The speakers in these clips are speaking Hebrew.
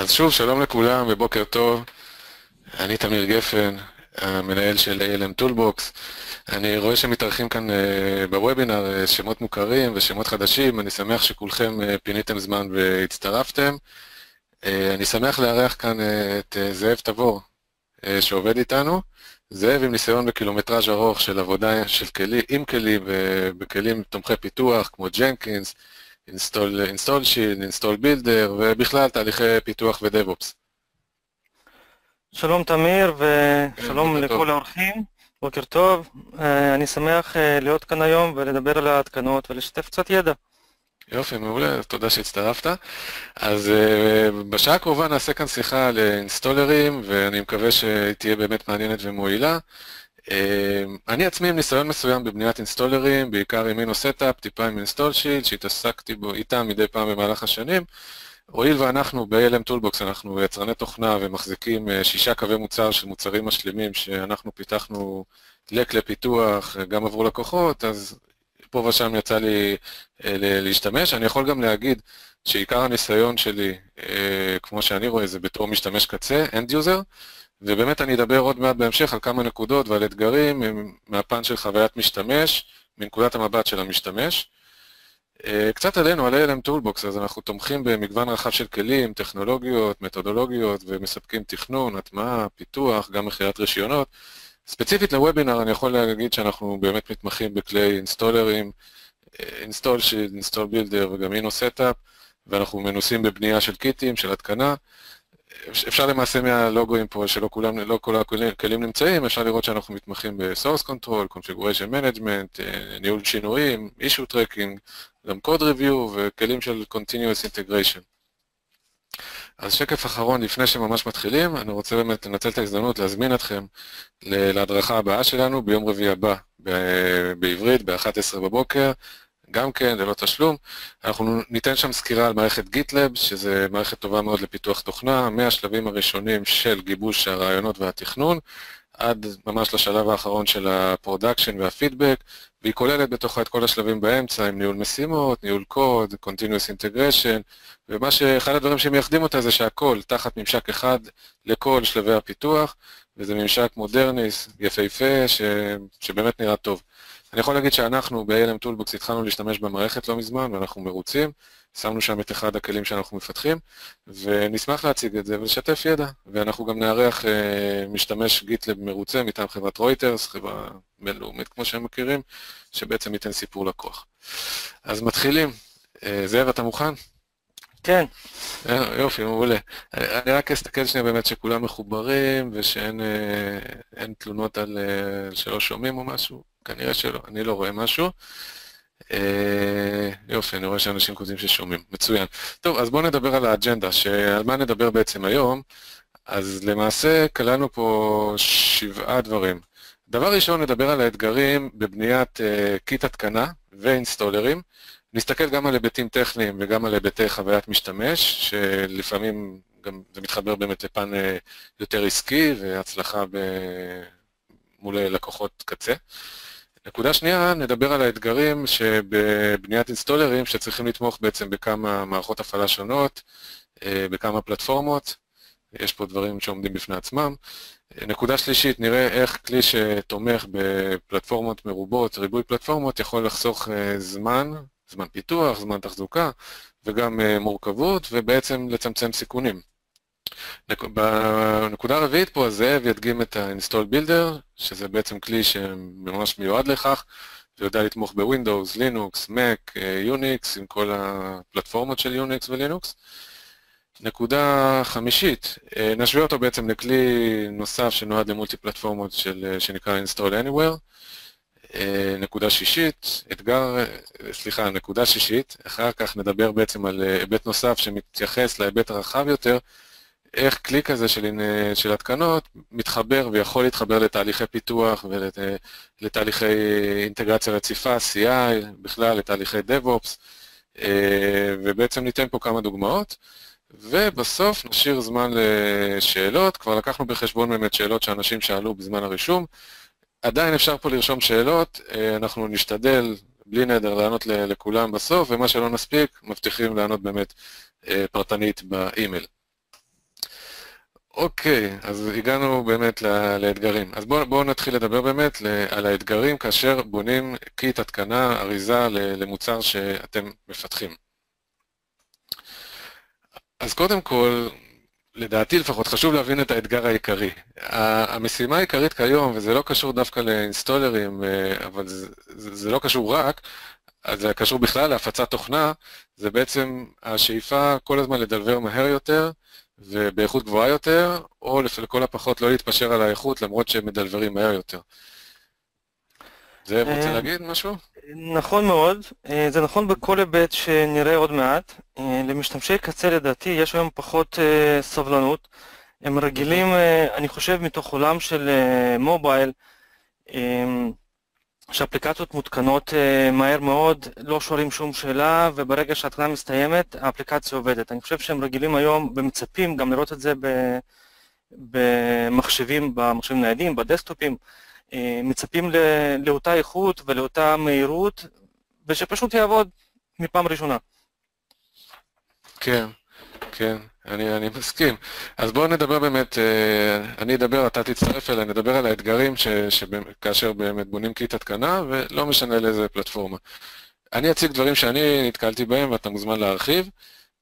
אז שוב, שלום לכולם ובוקר טוב. אני תמיר גפן, המנהל של ALM Toolbox. אני רואה שמתארחים כאן uh, בוובינר uh, שמות מוכרים ושמות חדשים, אני שמח שכולכם uh, פיניתם זמן והצטרפתם. אני שמח לארח כאן את זאב תבור, שעובד איתנו. זאב עם ניסיון בקילומטראז' ארוך של עבודה של כלים, עם כלים ובכלים תומכי פיתוח כמו ג'נקינס, install, install shield, install builder ובכלל תהליכי פיתוח ו-DevOps. שלום תמיר ושלום כן, לכל האורחים, בוקר טוב. אה, אני שמח אה, להיות כאן היום ולדבר על ההתקנות ולשתף קצת ידע. יופי, מעולה, תודה שהצטרפת. אז uh, בשעה הקרובה נעשה כאן שיחה על installer-ים, ואני מקווה שהיא תהיה באמת מעניינת ומועילה. אמ, אני עצמי עם ניסיון מסוים בבניית installer-ים, בעיקר עם Inno Setup, טיפה עם InstallShield, שהתעסקתי בו איתם מדי פעם במהלך השנים. הואיל ואנחנו ב-ALM Toolbox, אנחנו יצרני תוכנה ומחזיקים אה, שישה קווי מוצר של מוצרים משלימים שאנחנו פיתחנו לכלי פיתוח גם עבור לקוחות, אז פה ושם יצא לי אה, להשתמש. אני יכול גם להגיד שעיקר הניסיון שלי, אה, כמו שאני רואה, זה בתור משתמש קצה, End User, ובאמת אני אדבר עוד מעט בהמשך על כמה נקודות ועל אתגרים מהפן של חוויית משתמש, מנקודת המבט של המשתמש. אה, קצת עלינו, על ALM Toolbox, אז אנחנו תומכים במגוון רחב של כלים, טכנולוגיות, מתודולוגיות, ומספקים תכנון, הטמעה, פיתוח, גם מכירת רישיונות. ספציפית לוובינר אני יכול להגיד שאנחנו באמת מתמחים בכלי installer-ים, InstallShield, InstallBuilder וגם Inno Setup, ואנחנו מנוסים בבנייה של קיטים, של התקנה. אפשר למעשה מהלוגוים פה, שלא כולם, לא כל הכלים נמצאים, אפשר לראות שאנחנו מתמחים ב-source control, configuration management, אה, ניהול שינויים, issue tracking, גם code review וכלים של continuous integration. אז שקף אחרון לפני שממש מתחילים, אני רוצה באמת לנצל את ההזדמנות להזמין אתכם להדרכה הבאה שלנו ביום רביעי הבא בעברית ב-11 בבוקר, גם כן, ללא תשלום. אנחנו ניתן שם סקירה על מערכת GitLab, שזה מערכת טובה מאוד לפיתוח תוכנה, מהשלבים הראשונים של גיבוש הרעיונות והתכנון, עד ממש לשלב האחרון של ה-production והפידבק, והיא כוללת בתוכה את כל השלבים באמצע, עם ניהול משימות, ניהול קוד, Continuous Integration, ומה שאחד הדברים שמייחדים אותה זה שהכל תחת ממשק אחד לכל שלבי הפיתוח, וזה ממשק מודרני, יפהפה, ש... שבאמת נראה טוב. אני יכול להגיד שאנחנו ב-ALM Toolbox התחלנו להשתמש במערכת לא מזמן ואנחנו מרוצים, שמנו שם את אחד הכלים שאנחנו מפתחים ונשמח להציג את זה ולשתף ידע ואנחנו גם נארח אה, משתמש גיטלב מרוצה מטעם חברת רויטרס, חברה בינלאומית כמו שהם מכירים, שבעצם ייתן סיפור לקוח. אז מתחילים. אה, זאב, אתה מוכן? כן. אה, יופי, מעולה. אני רק אסתכל שנייה באמת שכולם מחוברים ושאין תלונות על שלא שומעים או משהו. כנראה שלא, אני לא רואה משהו. אה, יופי, אני רואה שאנשים כותבים ששומעים, מצוין. טוב, אז בואו נדבר על האג'נדה, שעל מה נדבר בעצם היום. אז למעשה כללנו פה שבעה דברים. דבר ראשון, נדבר על האתגרים בבניית uh, קיט התקנה ואינסטולרים. נסתכל גם על היבטים טכניים וגם על היבטי חוויית משתמש, שלפעמים גם זה מתחבר באמת לפן uh, יותר עסקי והצלחה ב... מול לקוחות קצה. נקודה שנייה, נדבר על האתגרים שבבניית אינסטולרים שצריכים לתמוך בעצם בכמה מערכות הפעלה שונות, אה, בכמה פלטפורמות, יש פה דברים שעומדים בפני עצמם. נקודה שלישית, נראה איך כלי שתומך בפלטפורמות מרובות, ריבוי פלטפורמות, יכול לחסוך אה, זמן, זמן פיתוח, זמן תחזוקה וגם אה, מורכבות, ובעצם לצמצם סיכונים. בנקודה הרביעית פה, זאב ידגים את ה-install builder, שזה בעצם כלי שממש מיועד לכך, ויודע לתמוך בווינדוס, לינוקס, מק, יוניקס, עם כל הפלטפורמות של יוניקס ולינוקס. נקודה חמישית, אה, נשווה אותו בעצם לכלי נוסף שנועד למולטי פלטפורמות של, אה, שנקרא install anywhere. אה, נקודה שישית, אתגר, סליחה, נקודה שישית, אחר כך נדבר בעצם על היבט נוסף שמתייחס להיבט הרחב יותר, איך כלי כזה של, של התקנות מתחבר ויכול להתחבר לתהליכי פיתוח ולתהליכי אינטגרציה רציפה, CI, בכלל לתהליכי DevOps, אה, ובעצם ניתן פה כמה דוגמאות. ובסוף נשאיר זמן לשאלות, כבר לקחנו בחשבון באמת שאלות שאנשים שאלו בזמן הרישום. עדיין אפשר פה לרשום שאלות, אה, אנחנו נשתדל בלי נדר לענות לכולם בסוף, ומה שלא נספיק, מבטיחים לענות באמת אה, פרטנית באימייל. אוקיי, אז הגענו באמת לאתגרים. אז בואו בוא נתחיל לדבר באמת על האתגרים כאשר בונים קיט התקנה, אריזה למוצר שאתם מפתחים. אז קודם כל, לדעתי לפחות, חשוב להבין את האתגר העיקרי. המשימה העיקרית כיום, וזה לא קשור דווקא לאינסטולרים, אה, אבל זה, זה לא קשור רק, זה קשור בכלל להפצת תוכנה, זה בעצם השאיפה כל הזמן לדלבר מהר יותר ובאיכות גבוהה יותר, או לכל הפחות לא להתפשר על האיכות למרות שהם מדלברים מהר יותר. זאב רוצה אה, להגיד משהו? נכון מאוד, אה, זה נכון בכל היבט שנראה עוד מעט. אה, למשתמשי קצה לדעתי יש היום פחות סבלנות. הם רגילים, אני חושב, מתוך עולם של מובייל, שאפליקציות מותקנות מהר מאוד, לא שואלים שום שאלה, וברגע שהתקנה מסתיימת, האפליקציה עובדת. אני חושב שהם רגילים היום ומצפים גם לראות את זה במחשבים, במחשבים ניידים, בדסקטופים. אה, מצפים לאותה איכות ולאותה מהירות, ושפשוט יעבוד מפעם ראשונה. כן, כן, אני, אני מסכים. אז בואו נדבר באמת, אה, אני אדבר, אתה תצטרף אליי, נדבר על האתגרים ש, שכאשר באמת בונים קיט התקנה, ולא משנה לאיזה פלטפורמה. אני אציג דברים שאני נתקלתי בהם ואתה מוזמן להרחיב.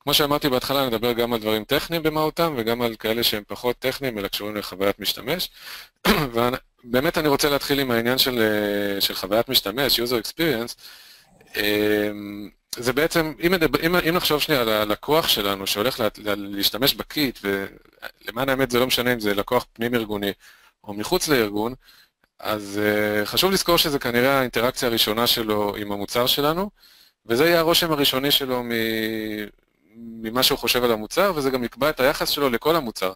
כמו שאמרתי בהתחלה, נדבר גם על דברים טכניים במהותם וגם על כאלה שהם פחות טכניים, אלא קשורים לחוויית משתמש. באמת אני רוצה להתחיל עם העניין של, אה, של חוויית משתמש, user experience. זה בעצם, אם, אם, אם נחשוב שנייה על הלקוח שלנו שהולך לה, לה, להשתמש בקיט, ולמען האמת זה לא משנה אם זה לקוח פנים-ארגוני או מחוץ לארגון, אז uh, חשוב לזכור שזה כנראה האינטראקציה הראשונה שלו עם המוצר שלנו, וזה יהיה הרושם הראשוני שלו ממה שהוא חושב על המוצר, וזה גם יקבע את היחס שלו לכל המוצר.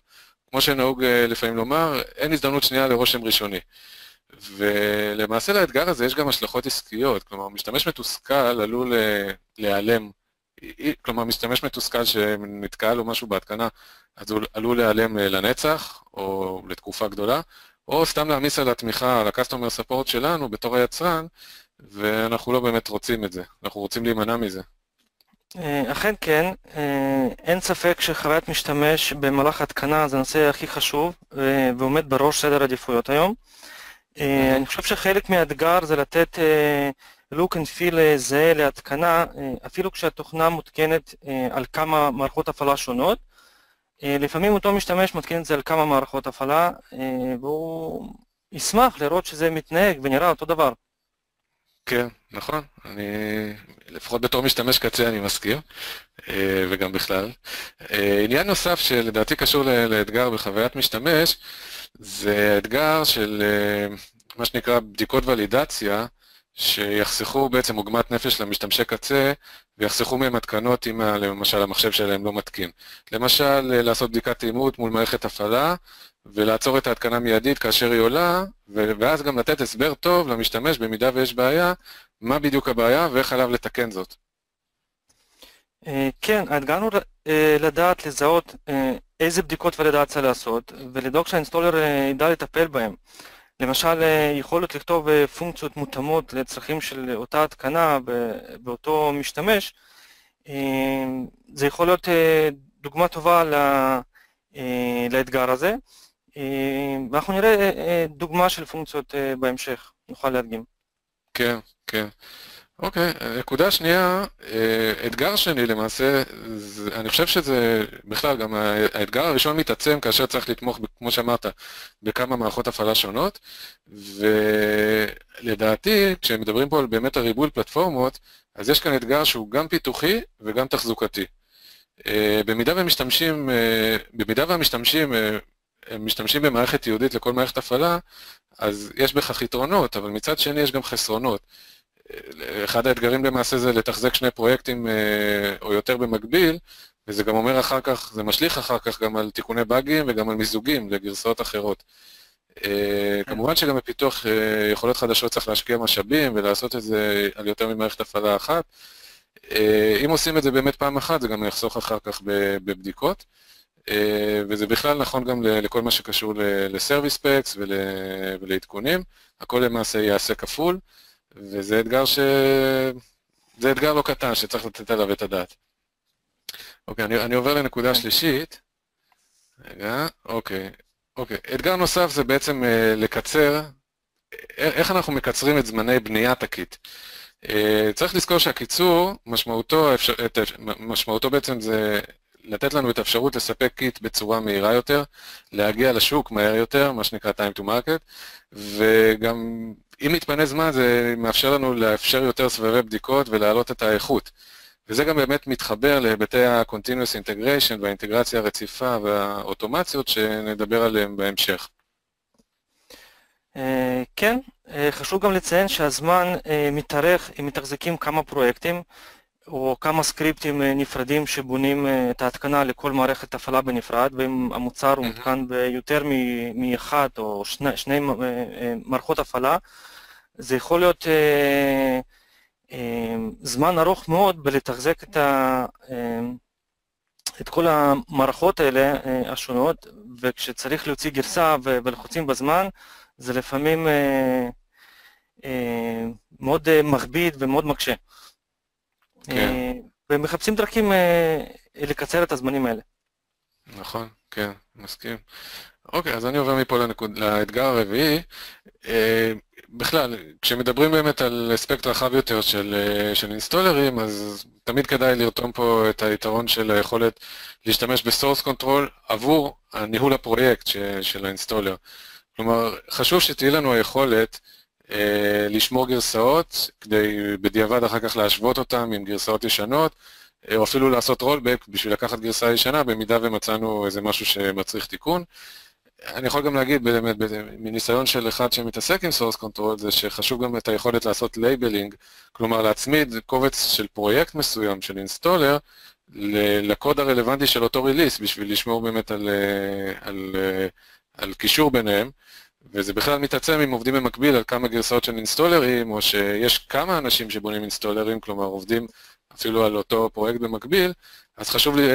כמו שנהוג אה, לפעמים לומר, אין הזדמנות שנייה לרושם ראשוני. ולמעשה לאתגר הזה יש גם השלכות עסקיות, כלומר משתמש מתוסכל עלול אה, להיעלם, כלומר משתמש מתוסכל שנתקע לו משהו בהתקנה, אז הוא עלול להיעלם אה, לנצח או לתקופה גדולה, או סתם להעמיס על התמיכה, על ה-customer support שלנו בתור היצרן, ואנחנו לא באמת רוצים את זה, אנחנו רוצים להימנע מזה. אה, אכן כן, אין ספק שחוויית משתמש במהלך התקנה זה הנושא הכי חשוב ועומד בראש סדר עדיפויות היום. אני חושב שחלק מהאתגר זה לתת look and feel זהה להתקנה, אפילו כשהתוכנה מותקנת על כמה מערכות הפעלה שונות. לפעמים אותו משתמש מתקין את זה על כמה מערכות הפעלה והוא ישמח לראות שזה מתנהג ונראה אותו דבר. כן, נכון. אני, לפחות בתור משתמש קצה אני אה, וגם בכלל. אה, עניין נוסף שלדעתי קשור לאתגר בחוויית משתמש, זה אתגר של אה, מה שנקרא בדיקות ולידציה, שיחסכו בעצם עוגמת נפש למשתמשי קצה ויחסכו מהם התקנות אם למשל המחשב שלהם לא מתקין. למשל, לעשות בדיקת אימות מול מערכת הפעלה ולעצור את ההתקנה מיידית כאשר היא עולה, ואז גם לתת הסבר טוב למשתמש במידה ויש בעיה, מה בדיוק הבעיה ואיך עליו לתקן זאת. אה, כן, האתגר הוא אה, לדעת לזהות אה, איזה בדיקות ולידציה לעשות, ולדאוג שהאינסטולר ידע לטפל בהם. למשל, יכולת לכתוב פונקציות מותאמות לצרכים של אותה התקנה באותו משתמש, זה יכול להיות דוגמה טובה לאתגר הזה. אה, ואנחנו נראה אה, אה, דוגמה של פונקציות בהמשך, נוכל להדגים. כן, כן. אוקיי, נקודה שנייה, אתגר שני למעשה, אני חושב שזה בכלל גם האתגר הראשון מתעצם כאשר צריך לתמוך, כמו שאמרת, בכמה מערכות הפעלה שונות, ולדעתי, כשמדברים פה על באמת הריבוי פלטפורמות, אז יש כאן אתגר שהוא גם פיתוחי וגם תחזוקתי. במידה ומשתמשים, במידה והמשתמשים הם משתמשים במערכת ייעודית לכל מערכת הפעלה, אז יש בכך יתרונות, אבל מצד שני יש גם חסרונות. אחד האתגרים למעשה זה לתחזק שני פרויקטים אה, או יותר במקביל, וזה גם אומר אחר כך, זה משליך אחר כך גם על תיקוני באגים וגם על מיזוגים לגרסאות אחרות. אה, כן. כמובן שגם בפיתוח אה, יכולות חדשות צריך להשקיע משאבים ולעשות את זה על יותר ממערכת הפעלה אחת. אם עושים את זה באמת פעם אחת, זה גם יחסוך אחר כך בבדיקות. וזה בכלל נכון גם לכל מה שקשור לסרוויס פקס ולעדכונים, הכל למעשה יעשה כפול, וזה אתגר ש... זה אתגר לא קטן שצריך לתת עליו את הדעת. אוקיי, אני, אני עובר לנקודה okay. כן. שלישית. רגע, אוקיי. אוקיי. אתגר נוסף זה בעצם אה, לקצר, איך אנחנו מקצרים את זמני בניית הקיט. אה, צריך לזכור שהקיצור, משמעותו, אפשר, את, משמעותו בעצם זה לתת לנו את האפשרות לספק קיט בצורה מהירה יותר, להגיע לשוק מהר יותר, מה שנקרא time to market, וגם אם מתפנה זמן זה מאפשר לנו לאפשר יותר סבבי בדיקות ולהעלות את האיכות. וזה גם באמת מתחבר להיבטי ה-continuous integration והאינטגרציה הרציפה והאוטומציות שנדבר עליהן בהמשך. אה, כן, אה, חשוב גם לציין שהזמן אה, מתארך אם מתחזקים כמה פרויקטים או כמה סקריפטים נפרדים שבונים את ההתקנה לכל מערכת הפעלה בנפרד, ואם המוצר הוא מותקן ביותר מאחת או שני, שני מערכות הפעלה, זה יכול להיות זמן ארוך מאוד בלתחזק את, ה, את כל המערכות האלה השונות, וכשצריך להוציא גרסה ולחוצים בזמן, זה לפעמים אה, אה, מאוד אה, מכביד ומאוד מקשה. כן. אה, ומחפשים דרכים אה, לקצר את הזמנים האלה. נכון, כן, מסכים. אוקיי, אז אני עובר מפה לנקוד, לאתגר הרביעי. אה, בכלל, כשמדברים באמת על אספקט רחב יותר של, אה, של installer-ים, אז תמיד כדאי לרתום פה את היתרון של היכולת להשתמש ב-source control עבור הניהול הפרויקט של, של ה-installer. כלומר, חשוב שתהיה לנו היכולת אה, לשמור גרסאות, כדי בדיעבד אחר כך להשוות אותן עם גרסאות ישנות, אה, או אפילו לעשות rollback בשביל לקחת גרסה ישנה, במידה ומצאנו איזה משהו שמצריך תיקון. אני יכול גם להגיד, באמת, מניסיון של אחד שמתעסק עם source control, זה שחשוב גם את היכולת לעשות labeling, כלומר להצמיד קובץ של פרויקט מסוים, של installer, לקוד הרלוונטי של אותו release, בשביל לשמור באמת על, אה, על, על, על קישור ביניהם. וזה בכלל מתעצם אם עובדים במקביל על כמה גרסאות של installer-ים, או שיש כמה אנשים שבונים installer-ים, כלומר עובדים אפילו על אותו פרויקט במקביל, אז חשוב לי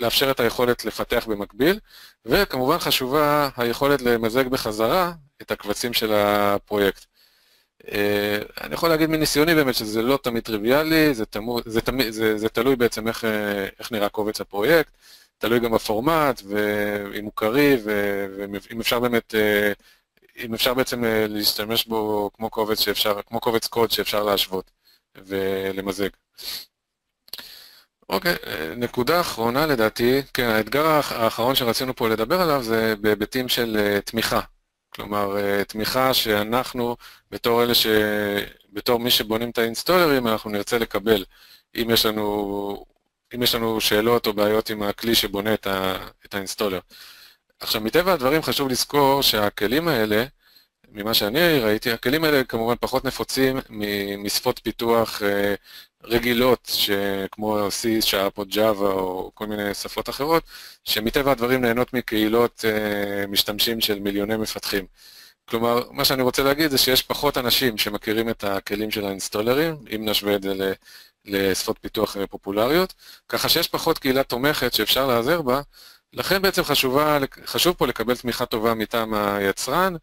לאפשר את היכולת לפתח במקביל, וכמובן חשובה היכולת למזג בחזרה את הקבצים של הפרויקט. אה, אני יכול להגיד מניסיוני באמת שזה לא תמיד טריוויאלי, זה, תמו, זה, תמיד, זה, זה תלוי בעצם איך, איך נראה קובץ הפרויקט, תלוי גם בפורמט, ואם הוא קריא, ואם אפשר באמת, אה, אם אפשר בעצם אה, להשתמש בו כמו קובץ שאפשר, כמו קובץ קוד שאפשר להשוות ולמזג. אוקיי, אה, נקודה אחרונה לדעתי, כן, האתגר האחרון שרצינו פה לדבר עליו זה בהיבטים של תמיכה. כלומר, תמיכה שאנחנו, בתור אלה ש... בתור מי שבונים את האינסטולרים, אנחנו נרצה לקבל. אם יש לנו אם יש לנו שאלות או בעיות עם הכלי שבונה את, ה, את האינסטולר. עכשיו, מטבע הדברים חשוב לזכור שהכלים האלה, ממה שאני ראיתי, הכלים האלה כמובן פחות נפוצים משפות פיתוח אה, רגילות, כמו C, Sharp או Java או כל מיני שפות אחרות, שמטבע הדברים נהנות מקהילות אה, משתמשים של מיליוני מפתחים. כלומר, מה שאני רוצה להגיד זה שיש פחות אנשים שמכירים את הכלים של האינסטולרים, אם נשווה את זה לשפות פיתוח פופולריות, ככה שיש פחות קהילה תומכת שאפשר להיעזר בה, לכן בעצם חשובה, חשוב פה לקבל תמיכה טובה מטעם היצרן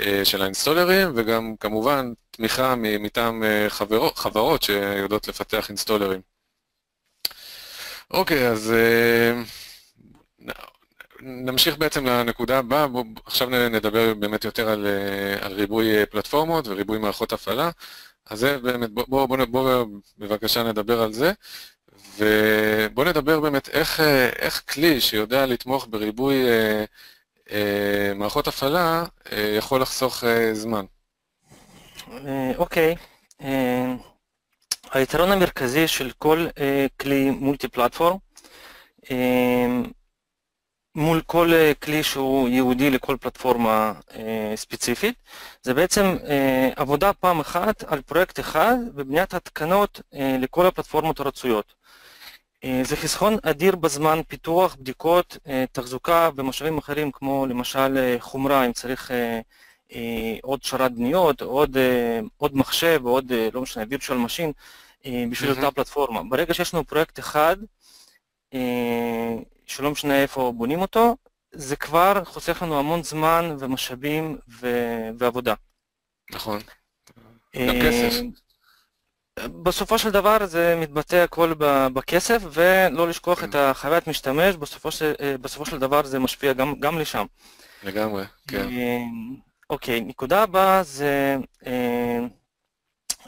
אה, של האינסטולרים, וגם כמובן תמיכה מטעם אה, חברות, חברות שיודעות לפתח אינסטולרים. אוקיי, אז נמשיך בעצם לנקודה הבאה, עכשיו נדבר באמת יותר על, על ריבוי פלטפורמות וריבוי מערכות הפעלה. אז זה באמת, בואו בוא, בוא, בוא, בבקשה נדבר על זה, ובואו נדבר באמת איך, איך כלי שיודע לתמוך בריבוי אה, אה, מערכות הפעלה אה, יכול לחסוך אה, זמן. אה, אוקיי, אה, היתרון המרכזי של כל אה, כלי מולטי פלטפורם מול כל כלי שהוא ייעודי לכל פלטפורמה ספציפית. זה בעצם עבודה פעם אחת על פרויקט אחד ובניית התקנות לכל הפלטפורמות הרצויות. זה חיסכון אדיר בזמן פיתוח, בדיקות, תחזוקה ומשאבים אחרים כמו למשל חומרה, אם צריך עוד שרת בניות, עוד, עוד מחשב, עוד לא משנה, virtual machine בשביל mm-hmm. אותה פלטפורמה. ברגע שיש לנו פרויקט אחד, שלא משנה איפה בונים אותו, זה כבר חוסך לנו המון זמן ומשאבים ו... ועבודה. נכון. גם כסף. בסופו של דבר זה מתבטא הכל בכסף, ולא לשכוח את החוויית משתמש, בסופו של, בסופו של דבר זה משפיע גם, גם לשם. לגמרי, כן. אוקיי, נקודה הבאה זה,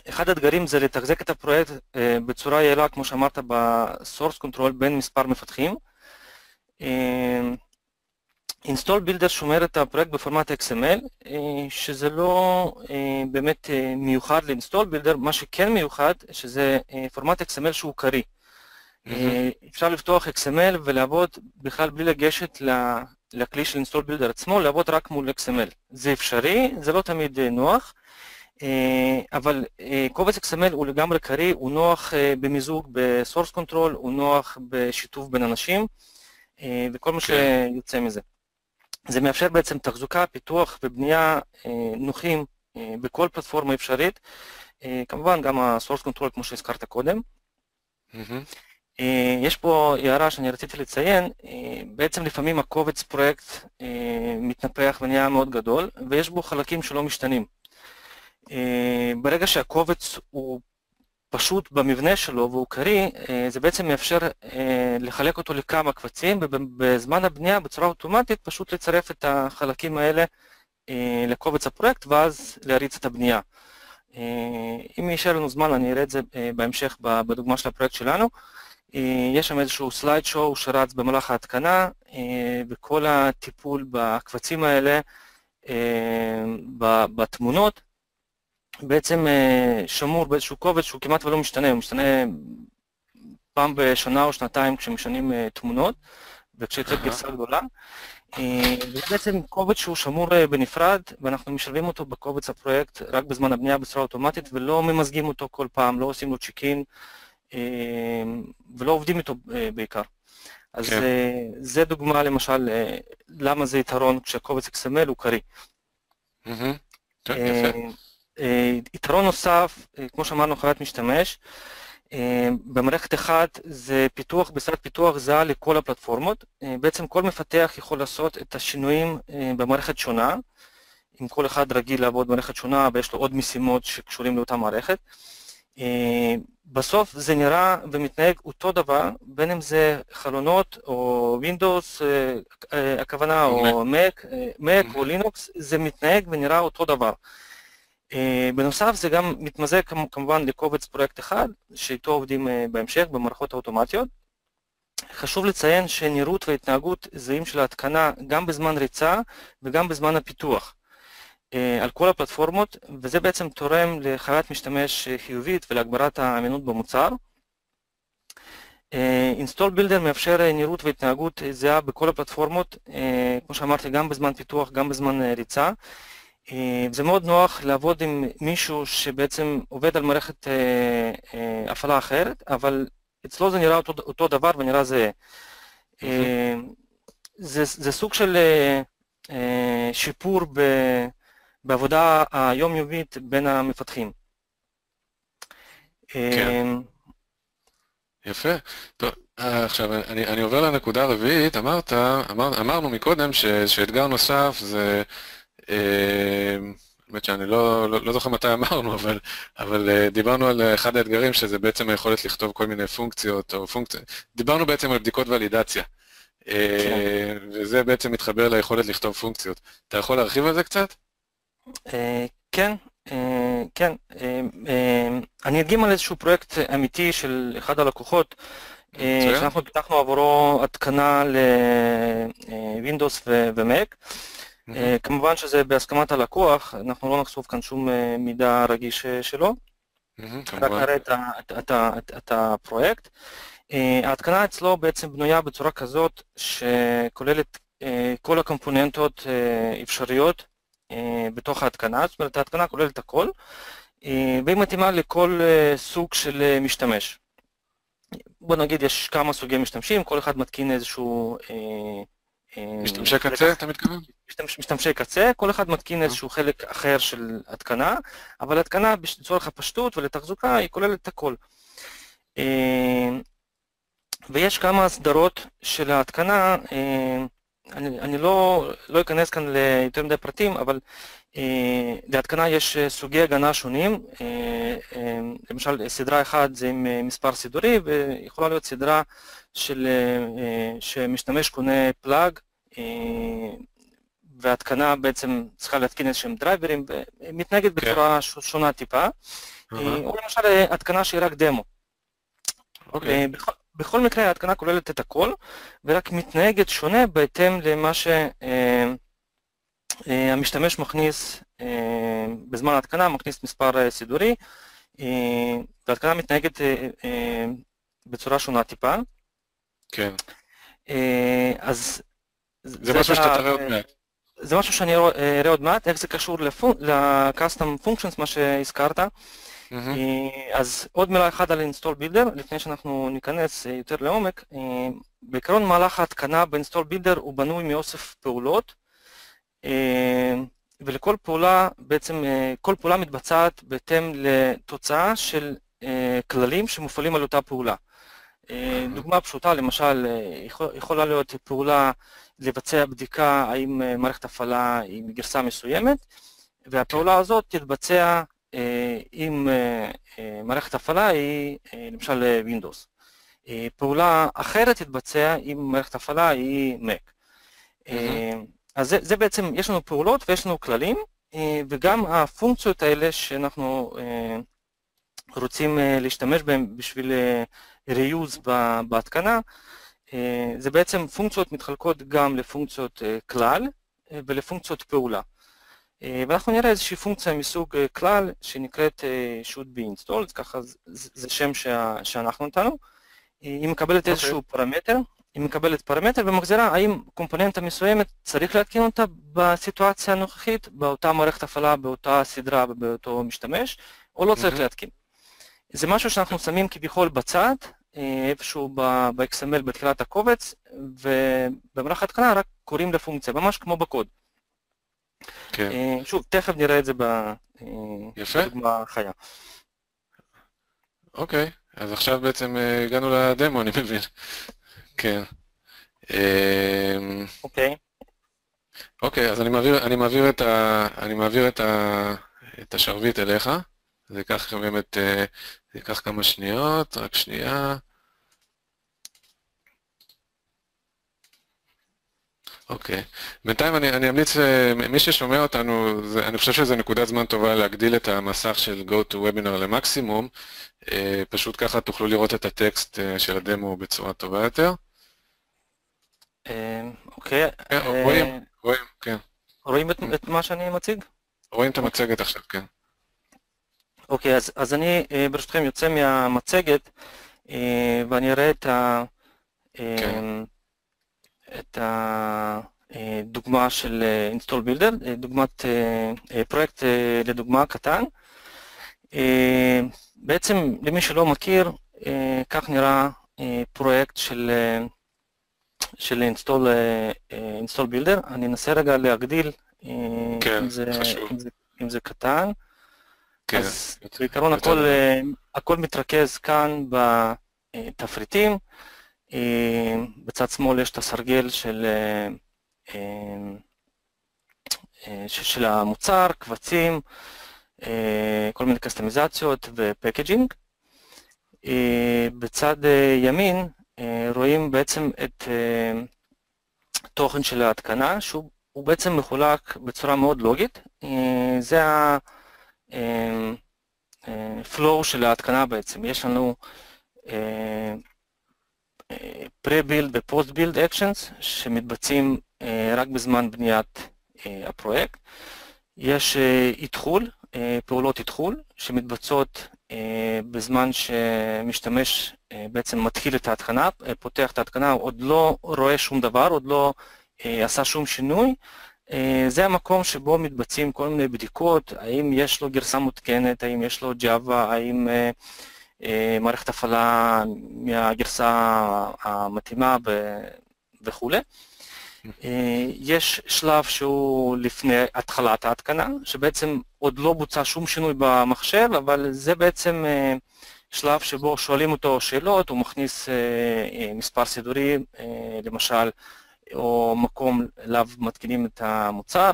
אחד האתגרים זה לתחזק את הפרויקט בצורה יעילה, כמו שאמרת, ב-source control בין מספר מפתחים. install builder שומר את הפרויקט בפורמט XML, שזה לא באמת מיוחד ל-install builder, מה שכן מיוחד, שזה פורמט XML שהוא קריא. Mm-hmm. אפשר לפתוח XML ולעבוד בכלל בלי לגשת לכלי של install builder עצמו, לעבוד רק מול XML. זה אפשרי, זה לא תמיד נוח, אבל קובץ XML הוא לגמרי קריא, הוא נוח במיזוג ב-source control, הוא נוח בשיתוף בין אנשים, וכל מה כן. שיוצא מזה. זה מאפשר בעצם תחזוקה, פיתוח ובנייה נוחים בכל פלטפורמה אפשרית, כמובן גם ה-source control כמו שהזכרת קודם. Mm-hmm. יש פה הערה שאני רציתי לציין, בעצם לפעמים הקובץ פרויקט מתנפח ונהיה מאוד גדול, ויש בו חלקים שלא משתנים. ברגע שהקובץ הוא פשוט במבנה שלו והוא קריא, זה בעצם מאפשר לחלק אותו לכמה קבצים, ובזמן הבנייה בצורה אוטומטית פשוט לצרף את החלקים האלה לקובץ הפרויקט ואז להריץ את הבנייה. אם יישאר לנו זמן אני אראה את זה בהמשך בדוגמה של הפרויקט שלנו. יש שם איזשהו סלייד שואו שרץ במהלך ההתקנה, וכל הטיפול בקבצים האלה בתמונות בעצם שמור באיזשהו קובץ שהוא כמעט ולא משתנה, הוא משתנה פעם בשנה או שנתיים כשמשנים תמונות וכשיוצאת גרסה גדולה. וזה בעצם קובץ שהוא שמור בנפרד ואנחנו משלבים אותו בקובץ הפרויקט רק בזמן הבנייה בצורה אוטומטית ולא ממזגים אותו כל פעם, לא עושים לו צ'יקין ולא עובדים איתו בעיקר. אז כן. זה דוגמה למשל למה זה יתרון כשהקובץ XML הוא קריא. Mm-hmm. יתרון נוסף, כמו שאמרנו, חוויית משתמש, במערכת אחת זה פיתוח בסרט פיתוח זהה לכל הפלטפורמות, בעצם כל מפתח יכול לעשות את השינויים במערכת שונה, אם כל אחד רגיל לעבוד במערכת שונה ויש לו עוד משימות שקשורים לאותה מערכת. בסוף זה נראה ומתנהג אותו דבר, בין אם זה חלונות או Windows, הכוונה, או Mac, Mac או Linux, זה מתנהג ונראה אותו דבר. בנוסף זה גם מתמזג כמובן לקובץ פרויקט אחד, שאיתו עובדים בהמשך במערכות האוטומטיות. חשוב לציין שנראות והתנהגות זהים של ההתקנה גם בזמן ריצה וגם בזמן הפיתוח על כל הפלטפורמות, וזה בעצם תורם לחוויית משתמש חיובית ולהגברת האמינות במוצר. install builder מאפשר נראות והתנהגות זהה בכל הפלטפורמות, כמו שאמרתי, גם בזמן פיתוח, גם בזמן ריצה. זה מאוד נוח לעבוד עם מישהו שבעצם עובד על מערכת הפעלה אחרת, אבל אצלו זה נראה אותו, אותו דבר ונראה זה... זה, זה סוג של שיפור ב, בעבודה היומיומית בין המפתחים. כן. יפה. טוב, עכשיו אני, אני עובר לנקודה הרביעית, אמרת, אמר, אמרנו מקודם ש, שאתגר נוסף זה האמת שאני לא, לא, לא זוכר מתי אמרנו, אבל, אבל דיברנו על אחד האתגרים שזה בעצם היכולת לכתוב כל מיני פונקציות או פונקציות, דיברנו בעצם על בדיקות ולידציה. כן. וזה בעצם מתחבר ליכולת לכתוב פונקציות. אתה יכול להרחיב על זה קצת? כן, כן. אני אדגים על איזשהו פרויקט אמיתי של אחד הלקוחות, שאנחנו פיתחנו עבורו התקנה ל-Windows ו-Mac. Mm-hmm. כמובן שזה בהסכמת הלקוח, אנחנו לא נחשוף כאן שום מידע רגיש שלו, רק נראה את הפרויקט. ההתקנה אצלו בעצם בנויה בצורה כזאת שכוללת כל הקומפוננטות אפשריות בתוך ההתקנה, זאת אומרת ההתקנה כוללת הכל, והיא מתאימה לכל סוג של משתמש. בוא נגיד יש כמה סוגי משתמשים, כל אחד מתקין איזשהו משתמשי קצה, אתה מתכוון? משתמשי קצה, כל אחד מתקין איזשהו חלק אחר של התקנה, אבל התקנה לצורך הפשטות ולתחזוקה היא כוללת הכל. ויש כמה הסדרות של ההתקנה אני, אני לא, לא אכנס כאן ליותר מדי פרטים, אבל אה, להתקנה יש סוגי הגנה שונים, אה, אה, למשל סדרה אחת זה עם מספר סידורי ויכולה להיות סדרה של, שמשתמש קונה פלאג והתקנה בעצם צריכה להתקין איזשהם דרייברים ומתנהגת כן. בצורה שונה טיפה, uh-huh. או למשל התקנה שהיא רק דמו. Okay. אוקיי. בכל, בכל מקרה ההתקנה כוללת את הכל ורק מתנהגת שונה בהתאם למה ש... אה, המשתמש מכניס אה, בזמן ההתקנה, מכניס מספר אה, סידורי, וההתקנה מתנהגת בצורה שונה טיפה. כן. אז... זה, משהו שאתה תראה עוד מעט. זה משהו שאני אראה עוד מעט, איך זה קשור ל-custom functions, מה שהזכרת. Mm-hmm. אז עוד מילה אחת על install builder, לפני שאנחנו ניכנס יותר לעומק. בעיקרון מהלך ההתקנה ב-install builder הוא בנוי מאוסף פעולות. אה, ולכל פעולה, בעצם אה, כל פעולה מתבצעת בהתאם לתוצאה של אה, כללים שמופעלים על אותה פעולה. דוגמה פשוטה, למשל, יכולה להיות פעולה לבצע בדיקה האם מערכת הפעלה היא מגרסה מסוימת, והפעולה הזאת תתבצע אם מערכת הפעלה היא למשל Windows. פעולה אחרת תתבצע אם מערכת הפעלה היא Mac. Mm-hmm. אז זה, זה בעצם, יש לנו פעולות ויש לנו כללים, אה, וגם הפונקציות האלה שאנחנו אה, רוצים אה, להשתמש בהן בשביל reuse בהתקנה, זה בעצם פונקציות מתחלקות גם לפונקציות כלל ולפונקציות פעולה. ואנחנו נראה איזושהי פונקציה מסוג כלל שנקראת should be installed, ככה זה שם שאנחנו נתנו. היא מקבלת okay. אוקיי. איזשהו פרמטר היא מקבלת פרמטר ומחזירה האם קומפוננטה מסוימת צריך להתקין אותה בסיטואציה הנוכחית, באותה מערכת הפעלה, באותה סדרה ובאותו משתמש, או לא צריך להתקין. זה משהו שאנחנו שמים כביכול בצד, אה, איפשהו ב-XML בתחילת הקובץ, ובמהלך ההתקנה רק קוראים לפונקציה, ממש כמו בקוד. כן. אה, שוב, תכף נראה את זה אה, בדוגמה חיה. אוקיי, אז עכשיו בעצם הגענו לדמו, אני מבין. כן. אמ, אוקיי. אוקיי, אז אני מעביר, אני מעביר, את, ה, אני מעביר את, ה, את השרביט אליך. זה ייקח באמת, אה, זה ייקח כמה שניות, רק שנייה. אוקיי. בינתיים אני, אני אמליץ, אה, מי ששומע אותנו, זה, אני חושב שזו נקודת זמן טובה להגדיל את המסך של GoToWebinar למקסימום. אה, פשוט ככה תוכלו לראות את הטקסט של הדמו בצורה טובה יותר. אה, אוקיי. כן, אה, רואים, רואים, כן. רואים את מה שאני מציג? רואים את המצגת עכשיו, כן. אוקיי, אז אני אה, ברשותכם יוצא מהמצגת ואני אראה את ה... כן. את הדוגמה של install builder, דוגמת פרויקט לדוגמה קטן. בעצם למי שלא מכיר, כך נראה פרויקט של של install, install builder, אני אנסה רגע להגדיל, אה, כן, אם, זה. אם, זה, אם זה קטן. כן, אז בעיקרון הכל, הכל מתרכז כאן בתפריטים, בצד שמאל יש את הסרגל של, uh, uh, של המוצר, קבצים, כל מיני קסטמיזציות ופקג'ינג. בצד ימין אה, רואים בעצם את אה, תוכן של ההתקנה, שהוא בעצם מחולק בצורה מאוד לוגית. אה, זה ה-flow של ההתקנה בעצם. יש לנו pre-build ו-post-build actions שמתבצעים רק בזמן בניית הפרויקט. יש איתחול, פעולות איתחול שמתבצעות בזמן שמשתמש אה, בעצם מתחיל את ההתקנה, אה, פותח את ההתקנה, עוד לא רואה שום דבר, עוד לא אה, עשה שום שינוי. זה המקום שבו מתבצעים כל מיני בדיקות, האם יש לו גרסה מותקנת, האם יש לו Java, האם מערכת הפעלה מהגרסה המתאימה וכולי. יש שלב שהוא לפני התחלת ההתקנה, שבעצם עוד לא בוצע שום שינוי במחשב, אבל זה בעצם שלב שבו שואלים אותו שאלות, הוא מכניס אה, אה, מספר סידורי, אה, למשל או מקום אליו מתקינים את המוצר.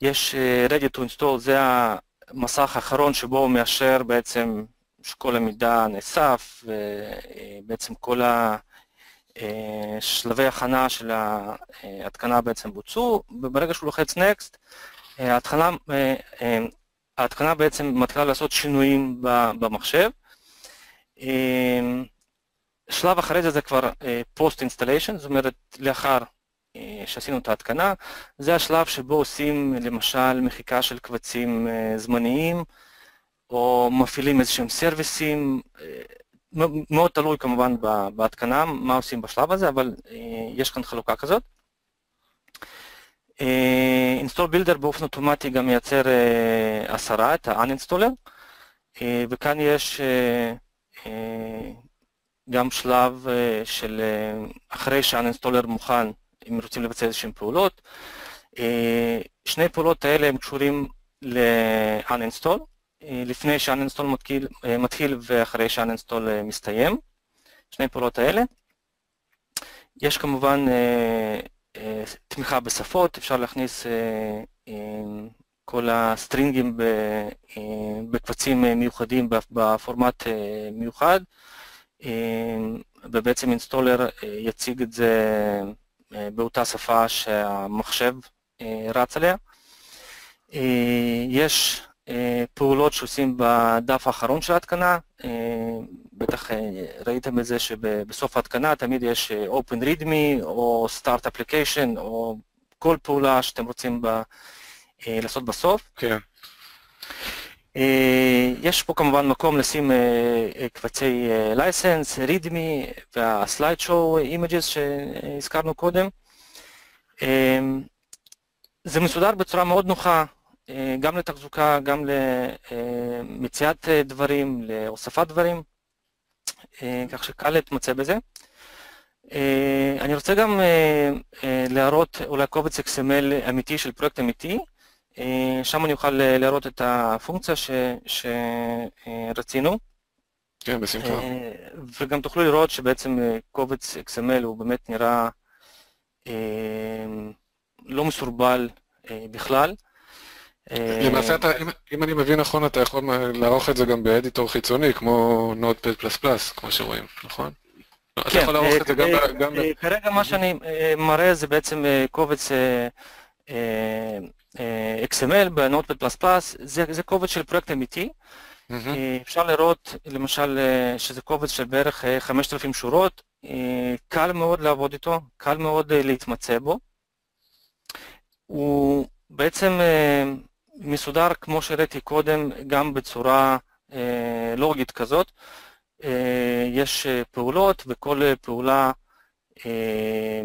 יש ready to install, זה המסך האחרון שבו הוא מאשר בעצם שכל המידע נאסף, ובעצם כל השלבי הכנה של ההתקנה בעצם בוצעו, וברגע שהוא לוחץ Next, ההתחלה, ההתקנה בעצם מתחילה לעשות שינויים במחשב. שלב אחרי זה זה כבר post installation, זאת אומרת לאחר שעשינו את ההתקנה, זה השלב שבו עושים למשל מחיקה של קבצים זמניים, או מפעילים איזשהם service-ים, מאוד תלוי כמובן בהתקנה, מה עושים בשלב הזה, אבל יש כאן חלוקה כזאת. InstallBuilder באופן אוטומטי גם מייצר הסרה, את ה-uninstaller, וכאן יש גם שלב של אחרי שה-uninstaller מוכן, אם רוצים לבצע איזשהן פעולות. שני פעולות האלה הם קשורים ל-uninstall, לפני שה-uninstall מתחיל, מתחיל ואחרי שה-uninstall מסתיים, שני פעולות האלה. יש כמובן תמיכה בשפות, אפשר להכניס כל הסטרינגים בקבצים מיוחדים בפורמט מיוחד, ובעצם אינסטולר יציג את זה באותה שפה שהמחשב רץ עליה. יש פעולות שעושים בדף האחרון של ההתקנה, בטח ראיתם את זה שבסוף ההתקנה תמיד יש Open README או Start Application או כל פעולה שאתם רוצים ב, לעשות בסוף. כן. יש פה כמובן מקום לשים קבצי license, README וה-slide show images שהזכרנו קודם. זה מסודר בצורה מאוד נוחה, גם לתחזוקה, גם למציאת דברים, להוספת דברים, כך שקל להתמצא בזה. אני רוצה גם להראות אולי קובץ XML אמיתי של פרויקט אמיתי, שם אני אוכל להראות את הפונקציה ש, שרצינו. כן, בשמחה. וגם תוכלו לראות שבעצם קובץ XML הוא באמת נראה לא מסורבל בכלל. למעשה, אתה, אם, אם אני מבין נכון, אתה יכול לערוך את זה גם באדיטור חיצוני, כמו Notepad++, כמו שרואים, נכון? כן, אתה יכול לערוך את זה גם, גם... כרגע מה שאני מראה זה בעצם קובץ XML ב-Notepad++, זה, זה קובץ של פרויקט אמיתי. אפשר לראות למשל שזה קובץ של בערך 5,000 שורות, קל מאוד לעבוד איתו, קל מאוד להתמצא בו. הוא בעצם מסודר, כמו שהראיתי קודם, גם בצורה אה, לוגית כזאת. אה, יש פעולות, וכל פעולה אה,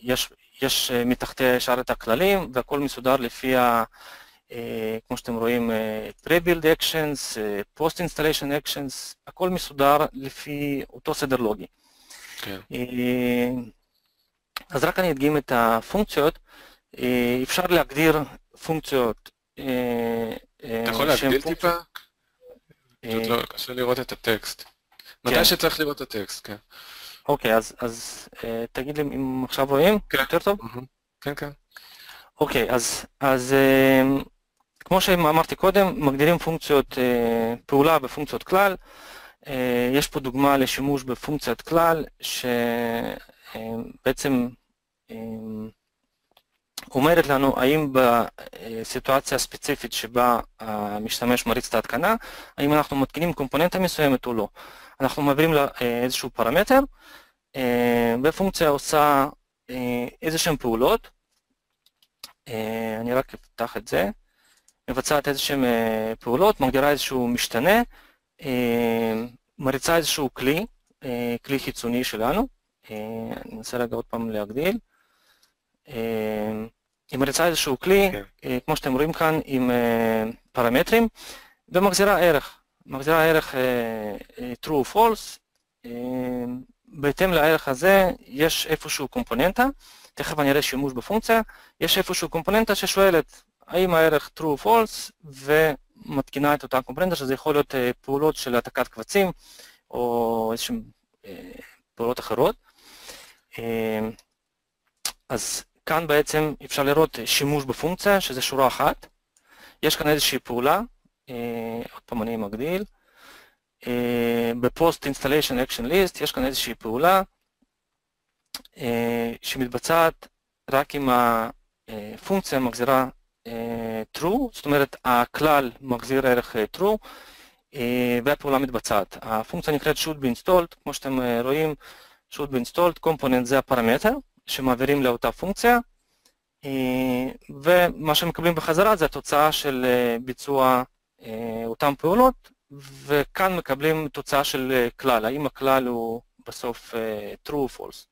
יש, יש מתחתיה ישר את הכללים, והכל מסודר לפי, ה, אה, כמו שאתם רואים, pre-build actions, post-installation actions, הכל מסודר לפי אותו סדר לוגי. כן. אה, אז רק אני אדגים את הפונקציות. אה, אפשר להגדיר פונקציות אה, אתה יכול להגדיל טיפה? פשוט לא, קשה לראות את הטקסט. מתי כן. שצריך לראות את הטקסט, כן. אוקיי, אז אה, תגיד לי אם עכשיו רואים? כן. יותר טוב? כן, כן. אוקיי, אז כמו שאמרתי קודם, מגדירים פונקציות פעולה בפונקציות כלל. יש פה דוגמה לשימוש בפונקציית כלל, שבעצם אומרת לנו האם בסיטואציה הספציפית שבה המשתמש מריץ את ההתקנה, האם אנחנו מתקינים קומפוננטה מסוימת או לא. אנחנו מעבירים לה איזשהו פרמטר, ופונקציה עושה איזה שהן פעולות, אני רק אפתח את זה, מבצעת איזה שהן פעולות, מגדירה איזשהו משתנה, מריצה איזשהו כלי, כלי חיצוני שלנו, אני אנסה רגע עוד פעם להגדיל. היא מריצה איזשהו כלי, okay. כן. כמו שאתם רואים כאן, עם פרמטרים, ומחזירה ערך. מחזירה ערך true או false, בהתאם לערך הזה יש איפשהו קומפוננטה, תכף אני אראה שימוש בפונקציה, יש איפשהו קומפוננטה ששואלת האם הערך true או false, ומתקינה את אותה קומפוננטה, שזה יכול להיות פעולות של העתקת קבצים, או איזשהן פעולות אחרות. אז כאן בעצם אפשר לראות שימוש בפונקציה, שזה שורה אחת. יש כאן איזושהי פעולה, עוד פעם אני מגדיל. ב-post installation action list יש כאן איזושהי פעולה שמתבצעת רק אם הפונקציה מחזירה true, זאת אומרת הכלל מחזיר ערך true והפעולה מתבצעת. הפונקציה נקראת should be installed, כמו שאתם רואים, should be installed, component זה הפרמטר שמעבירים לאותה פונקציה ומה שמקבלים בחזרה זה התוצאה של ביצוע אותן פעולות וכאן מקבלים תוצאה של כלל, האם הכלל הוא בסוף true או false.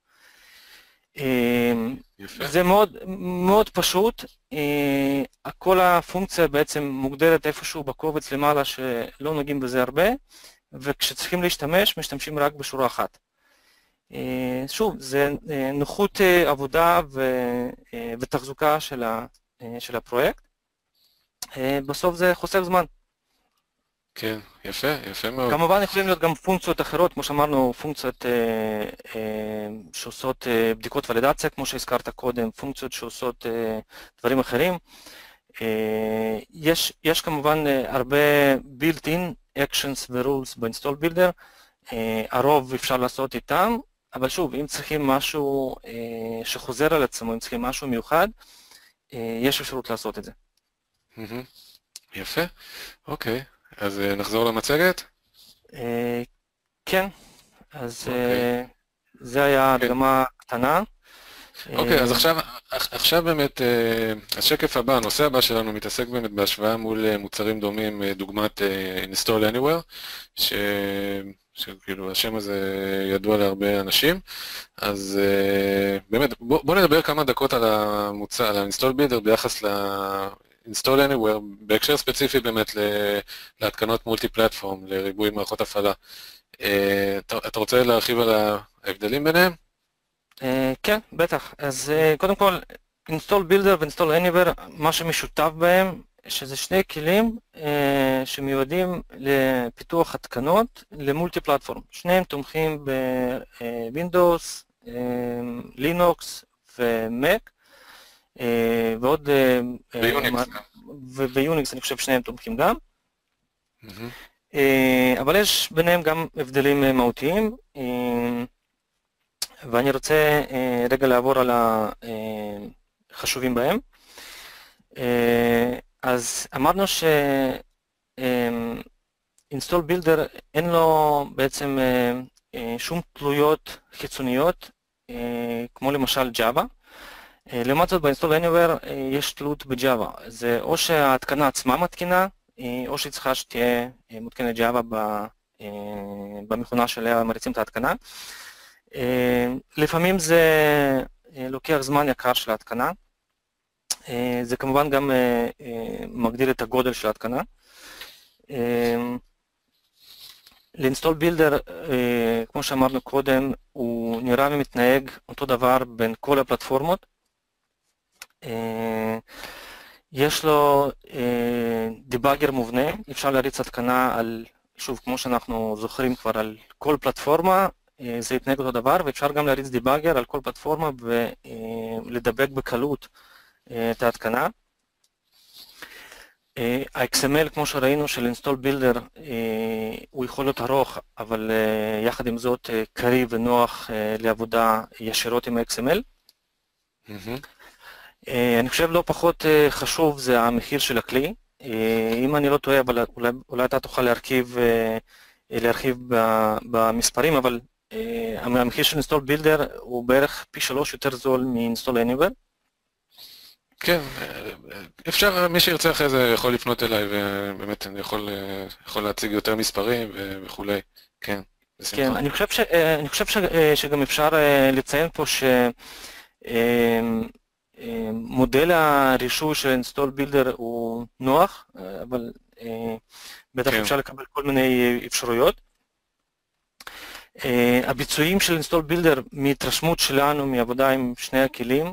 יפה. זה מאוד, מאוד פשוט, כל הפונקציה בעצם מוגדרת איפשהו בקובץ למעלה שלא נוגעים בזה הרבה, וכשצריכים להשתמש, משתמשים רק בשורה אחת. שוב, זה נוחות עבודה ותחזוקה של הפרויקט. בסוף זה חוסר זמן. כן, יפה, יפה מאוד. כמובן יכולים להיות גם פונקציות אחרות, כמו שאמרנו, פונקציות אה, אה, שעושות אה, בדיקות ולידציה, כמו שהזכרת קודם, פונקציות שעושות אה, דברים אחרים. אה, יש, יש כמובן אה, הרבה built-in actions ו-rules ב-install builder, אה, הרוב אפשר לעשות איתם, אבל שוב, אם צריכים משהו אה, שחוזר על עצמו, אם צריכים משהו מיוחד, אה, יש אפשרות לעשות את זה. יפה, אוקיי. אז נחזור למצגת? כן, אז אוקיי. זה היה הדגמה קטנה. אוקיי, אז עכשיו, עכשיו באמת, השקף הבא, הנושא הבא שלנו מתעסק באמת בהשוואה מול מוצרים דומים, דוגמת Install Anywhere, ש... שכאילו השם הזה ידוע להרבה אנשים, אז באמת, בוא, בוא נדבר כמה דקות על המוצר, על ה-install builder ביחס install anywhere, בהקשר ספציפי באמת להתקנות מולטי פלטפורם, לריבוי מערכות הפעלה. אה, אתה רוצה להרחיב על ההבדלים ביניהם? אה, כן, בטח. אז אה, קודם כל, install builder ו-install anywhere, מה שמשותף בהם, שזה שני כלים שמיועדים לפיתוח התקנות למולטי פלטפורם. שניהם תומכים ב-Windows, Linux ו-Mac. אה, ועוד... אה, ביוניקס. וביוניקס אני חושב שניהם תומכים גם. אבל יש ביניהם גם הבדלים מהותיים, ואני רוצה רגע לעבור על החשובים בהם. אז אמרנו ש... install builder אין לו בעצם שום תלויות חיצוניות, כמו למשל Java. אה, לעומת זאת ב-install anywhere אה, יש תלות ב-Java, זה או שההתקנה עצמה מתקינה, אה, או שהיא צריכה שתהיה מותקנת Java במכונה שאליה מריצים את ההתקנה. לפעמים זה לוקח זמן יקר של ההתקנה, זה כמובן גם מגדיל את הגודל של ההתקנה. ל-install builder, כמו שאמרנו קודם, הוא נראה ומתנהג אותו דבר בין כל הפלטפורמות. אה, יש לו דיבאגר אה, מובנה, אפשר להריץ התקנה על, שוב, כמו שאנחנו זוכרים כבר על כל פלטפורמה, אה, זה יתנהג אותו דבר, ואפשר גם להריץ דיבאגר על כל פלטפורמה ולדבק בקלות את ההתקנה. ה-XML, כמו שראינו, של install builder, הוא יכול להיות ארוך, אבל יחד עם זאת קריא ונוח לעבודה ישירות עם ה-XML. Mm-hmm. אה, אני חושב לא פחות אה, חשוב זה המחיר של הכלי. אה, אם אני לא טועה, אבל אולי, אולי אתה תוכל להרכיב, להרחיב במספרים, אבל המחיר של install builder הוא בערך פי שלוש יותר זול מ-install anywhere. כן, אפשר, מי שירצה אחרי זה יכול לפנות אליי, ובאמת אני יכול, יכול להציג יותר מספרים וכולי, כן, בשמחה. כן, אני חושב, ש, אני חושב ש, שגם אפשר לציין פה ש... מודל הרישוי של install builder הוא נוח, אבל אה, בטח כן. אפשר לקבל כל מיני אפשרויות. אה, הביצועים של install builder, מהתרשמות שלנו, מעבודה עם שני הכלים, אה,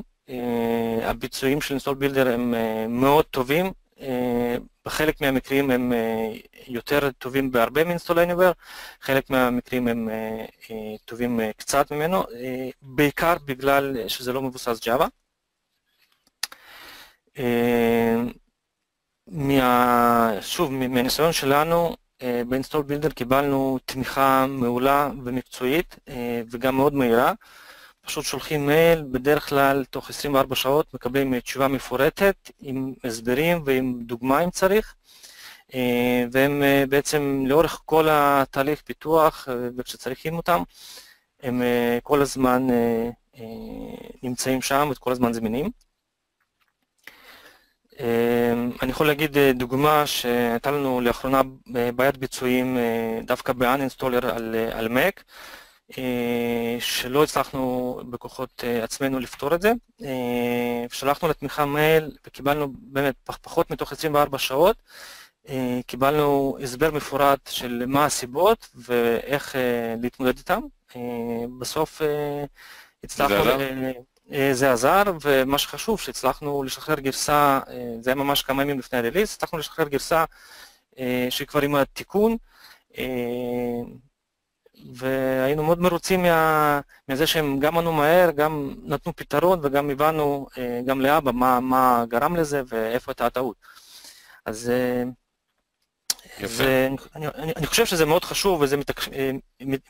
הביצועים של install builder הם מאוד טובים, בחלק מהמקרים הם יותר טובים בהרבה מ-install anywhere, חלק מהמקרים הם טובים קצת ממנו, בעיקר בגלל שזה לא מבוסס Java. מה, שוב, מהניסיון שלנו, באינסטול בילדר קיבלנו תמיכה מעולה ומקצועית וגם מאוד מהירה. פשוט שולחים מייל, בדרך כלל תוך 24 שעות מקבלים תשובה מפורטת עם הסברים ועם דוגמה אם צריך, והם בעצם לאורך כל התהליך פיתוח וכשצריכים אותם, הם כל הזמן נמצאים שם וכל הזמן זמינים. אני יכול להגיד דוגמה שהייתה לנו לאחרונה בעיית ביצועים דווקא ב-uninstaller על, על Mac, שלא הצלחנו בכוחות עצמנו לפתור את זה. שלחנו לתמיכה מייל וקיבלנו באמת פחות מתוך 24 שעות, קיבלנו הסבר מפורט של מה הסיבות ואיך להתמודד איתם. בסוף הצלחנו... זה עזר, ומה שחשוב, שהצלחנו לשחרר גרסה, זה היה ממש כמה ימים לפני הריליס, הצלחנו לשחרר גרסה שהיא כבר עם התיקון, והיינו מאוד מרוצים מה, מזה שהם גם ענו מהר, גם נתנו פתרון וגם הבנו גם לאבא מה, מה גרם לזה ואיפה הייתה הטעות. אז זה, אני, אני, אני חושב שזה מאוד חשוב וזה מתקשר,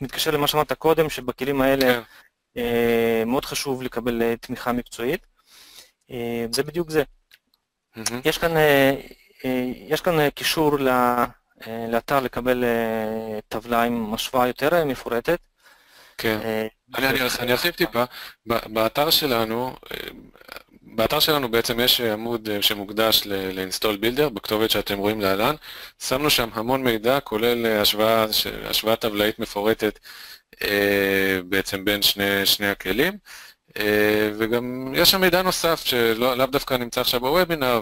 מתקשר למה שאמרת קודם, שבכלים האלה כן. מאוד חשוב לקבל תמיכה מקצועית. זה בדיוק זה. Mm-hmm. יש כאן, יש כאן קישור לאתר לקבל טבלה עם השוואה יותר מפורטת. כן, אני, ארחיב טיפה, באתר שלנו, באתר שלנו בעצם יש עמוד שמוקדש ל-install builder בכתובת שאתם רואים להלן, שמנו שם המון מידע כולל השוואה, השוואה טבלאית מפורטת בעצם בין שני, שני הכלים. וגם יש שם מידע נוסף שלאו דווקא נמצא עכשיו בוובינר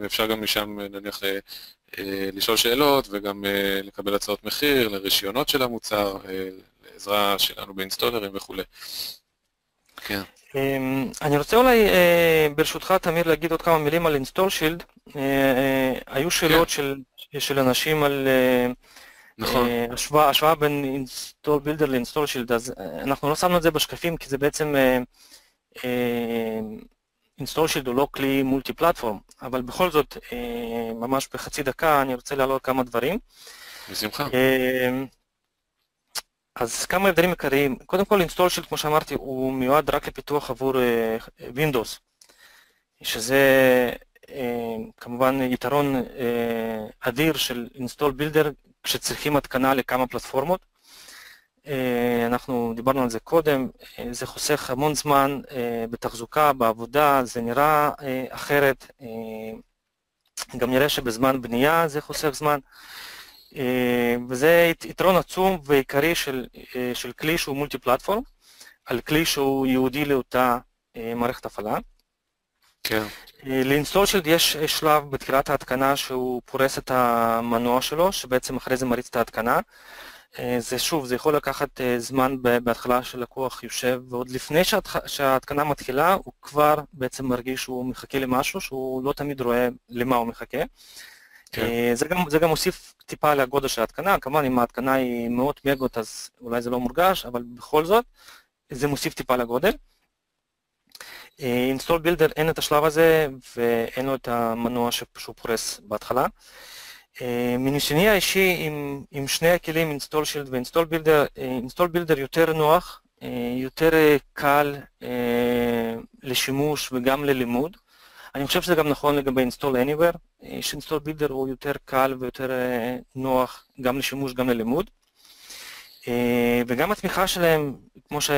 ואפשר גם משם נניח לשאול שאלות וגם לקבל הצעות מחיר לרישיונות של המוצר, לעזרה שלנו באינסטולרים וכולי. כן. אני רוצה אולי ברשותך תמיר להגיד עוד כמה מילים על אינסטול שילד. היו שאלות כן. של אנשים על נכון. אה, השוואה, השוואה בין install builder ל-install shield, אז אה, אנחנו לא שמנו את זה בשקפים כי זה בעצם shield הוא לא כלי מולטי פלטפורם, אבל בכל זאת, uh, ממש בחצי דקה אני רוצה להעלות כמה דברים. בשמחה. Uh, אז כמה הבדלים עיקריים, קודם כל shield כמו שאמרתי הוא מיועד רק לפיתוח עבור uh, Windows, שזה כמובן יתרון אדיר של install builder כשצריכים התקנה לכמה פלטפורמות. אה, אנחנו דיברנו על זה קודם, אה, זה חוסך המון זמן אה, בתחזוקה, בעבודה, זה נראה אחרת, גם נראה שבזמן בנייה זה חוסך זמן, וזה יתרון עצום ועיקרי של, של כלי שהוא מולטי פלטפורם, על כלי שהוא ייעודי לאותה מערכת הפעלה. כן. לאינסטולשילד יש שלב בתחילת ההתקנה שהוא פורס את המנוע שלו, שבעצם אחרי זה מריץ את ההתקנה. זה שוב, זה יכול לקחת זמן בהתחלה שלקוח יושב, ועוד לפני שההתקנה מתחילה, הוא כבר בעצם מרגיש שהוא מחכה למשהו, שהוא לא תמיד רואה למה הוא מחכה. כן. זה, גם, זה גם מוסיף טיפה לגודל של ההתקנה, כמובן אם ההתקנה היא מאות מגות אז אולי זה לא מורגש, אבל בכל זאת זה מוסיף טיפה לגודל. אינסטול בילדר אין את השלב הזה ואין לו את המנוע שהוא פורס בהתחלה. מניסיוני האישי עם, עם שני הכלים InstallShield ו-InstallBuilder, InstallBuilder יותר נוח, יותר קל לשימוש וגם ללימוד. אני חושב שזה גם נכון לגבי InstallAnywhere, ש-InstallBuilder הוא יותר קל ויותר נוח גם לשימוש גם ללימוד. וגם התמיכה שלהם, כמו ש...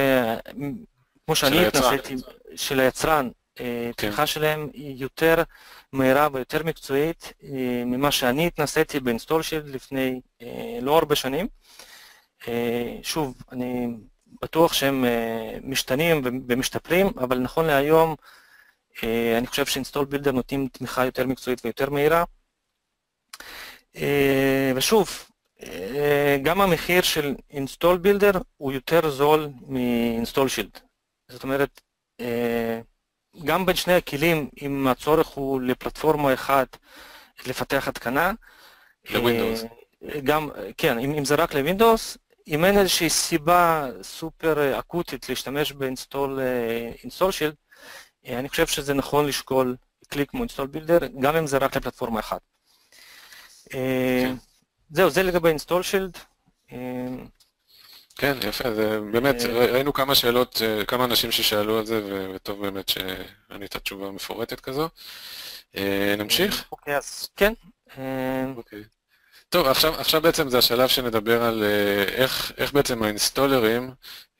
כמו שאני התנסיתי, של היצרן, אה, כן. תמיכה שלהם היא יותר מהירה ויותר מקצועית אה, ממה שאני התנסיתי ב-InstallShield לפני אה, לא הרבה שנים. שוב, אני בטוח שהם משתנים ומשתפרים, אבל נכון להיום אני חושב ש InstallBuilder נותנים תמיכה יותר מקצועית ויותר מהירה. ושוב, גם המחיר של InstallBuilder הוא יותר זול מ-InstallShield. זאת אומרת, אה, גם בין שני הכלים, אם הצורך הוא לפלטפורמה אחת לפתח התקנה. ל-Windows. גם, כן, אם, אם זה רק ל-Windows, אם אין איזושהי סיבה סופר אקוטית להשתמש ב-InstallShield, אני חושב שזה נכון לשקול כלי כמו InstallBuilder, גם אם זה רק לפלטפורמה אחת. כן. זהו, זה לגבי InstallShield. כן, יפה, זה באמת, ראינו כמה שאלות, כמה אנשים ששאלו על זה, וטוב באמת שענית תשובה מפורטת כזו. נמשיך? אוקיי, אז כן. אוקיי. טוב, עכשיו, עכשיו בעצם זה השלב שנדבר על איך, איך בעצם האינסטולרים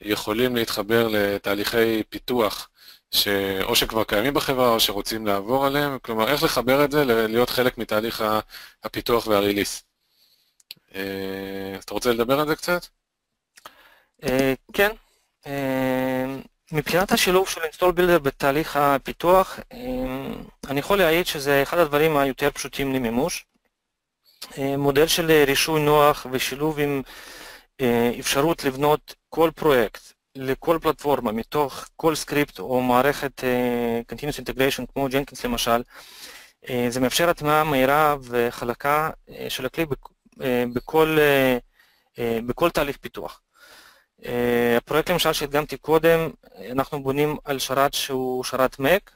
יכולים להתחבר לתהליכי פיתוח שאו שכבר קיימים בחברה או שרוצים לעבור עליהם, כלומר איך לחבר את זה להיות חלק מתהליך הפיתוח וה-release. אז אתה רוצה לדבר על זה קצת? כן. מבחינת השילוב של InstallBuilder בתהליך הפיתוח, אני יכול להעיד שזה אחד הדברים היותר פשוטים למימוש. מודל של רישוי נוח ושילוב עם אפשרות לבנות כל פרויקט לכל פלטפורמה מתוך כל סקריפט או מערכת Continuous Integration כמו ג'נקינס למשל, זה מאפשר הטמעה מהירה וחלקה של הכלי בכל, בכל תהליך פיתוח. Uh, הפרויקט למשל שהדגמתי קודם, אנחנו בונים על שרת שהוא שרת Mac,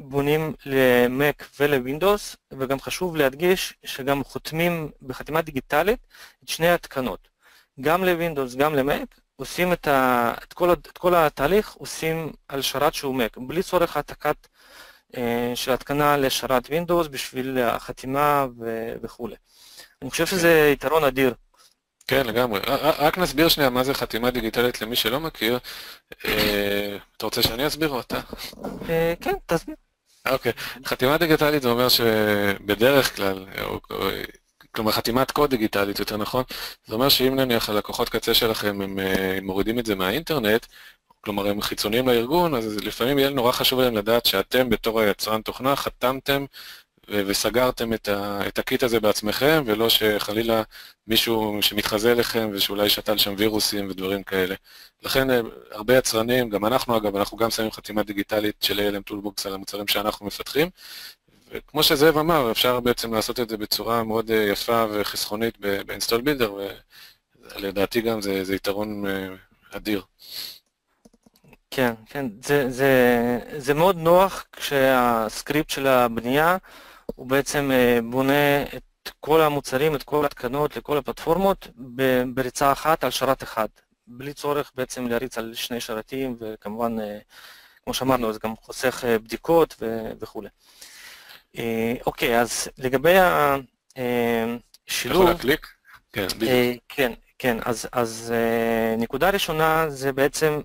בונים ל-Mac ול-Windows, וגם חשוב להדגיש שגם חותמים בחתימה דיגיטלית את שני התקנות, גם ל-Windows, גם ל-Mac, עושים את, ה, את, כל, את כל התהליך, עושים על שרת שהוא Mac, בלי צורך העתקת אה, של התקנה לשרת Windows בשביל החתימה ו, וכולי. אני חושב שזה כן. יתרון אדיר. כן, לגמרי. רק נסביר שנייה מה זה חתימה דיגיטלית למי שלא מכיר. אה, אתה רוצה שאני אסביר או אתה? אה, כן, תסביר. אוקיי. חתימה דיגיטלית זה אומר שבדרך כלל, כלומר חתימת קוד דיגיטלית יותר נכון, זה אומר שאם נניח הלקוחות קצה שלכם הם אה, מורידים את זה מהאינטרנט, כלומר הם חיצוניים לארגון, אז לפעמים יהיה נורא חשוב להם לדעת שאתם בתור היצרן תוכנה חתמתם וסגרתם את, ה, את הקיט הזה בעצמכם, ולא שחלילה מישהו שמתחזה אליכם ושאולי שתל שם וירוסים ודברים כאלה. לכן אה, הרבה יצרנים, גם אנחנו אגב, אנחנו גם שמים חתימה דיגיטלית של ALM Toolbox על המוצרים שאנחנו מפתחים, וכמו שזאב אמר, אפשר בעצם לעשות את זה בצורה מאוד אה, יפה וחסכונית באינסטול בילדר, ולדעתי גם זה, זה יתרון אה, אדיר. כן, כן, זה, זה, זה מאוד נוח כשהסקריפט של הבנייה הוא בעצם אה, בונה את כל המוצרים, את כל התקנות לכל הפלטפורמות בריצה אחת על שרת אחד, בלי צורך בעצם להריץ על שני שרתים, וכמובן, כמו שאמרנו, זה גם חוסך בדיקות וכולי. אה, אוקיי, אז לגבי השילוב... יכול להקליק? כן, בדיוק. אה, כן, כן, אז, אז אה, נקודה ראשונה זה בעצם,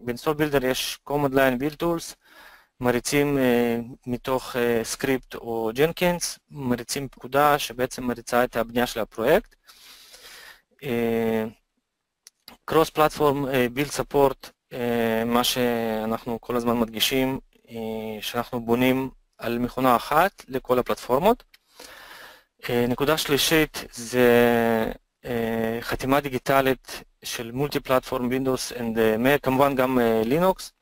ב-InstallBuilder יש command line build tools, מריצים מתוך סקריפט או Jenkins, מריצים פקודה שבעצם מריצה את הבנייה של הפרויקט. Cross platform build support, מה שאנחנו כל הזמן מדגישים, שאנחנו בונים על מכונה אחת לכל הפלטפורמות. אה, נקודה שלישית זה אה, חתימה דיגיטלית של מולטי פלטפורם Windows and Mac, כמובן גם לינוקס.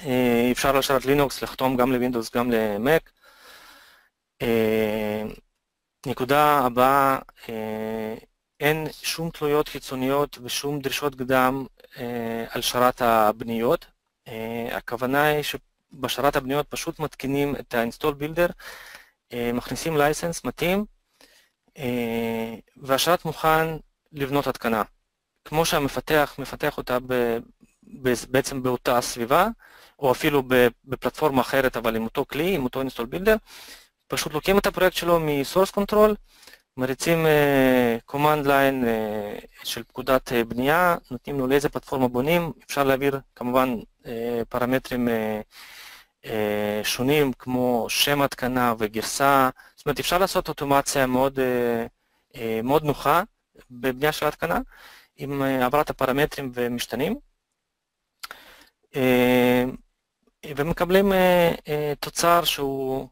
אה, אפשר לשרת לינוקס לחתום גם לווינדוס גם למק. נקודה הבאה, אין שום תלויות חיצוניות ושום דרישות קדם על שרת הבניות. הכוונה היא בשרת הבניות פשוט מתקינים את ה-install builder, אה, מכניסים לייסנס מתאים, אה, והשרת מוכן לבנות התקנה. כמו שהמפתח מפתח אותה בעצם באותה סביבה, או אפילו בפלטפורמה אחרת אבל עם אותו כלי, עם אותו install builder, פשוט לוקחים את הפרויקט שלו מ-source control, מריצים uh, command line uh, של פקודת uh, בנייה, נותנים לו לאיזה פלטפורמה בונים, אפשר להעביר כמובן uh, פרמטרים uh, אה, שונים כמו שם התקנה וגרסה, זאת אומרת אפשר לעשות אוטומציה מאוד, אה, אה, מאוד נוחה בבנייה של התקנה עם העברת הפרמטרים ומשתנים ומקבלים תוצר שהוא,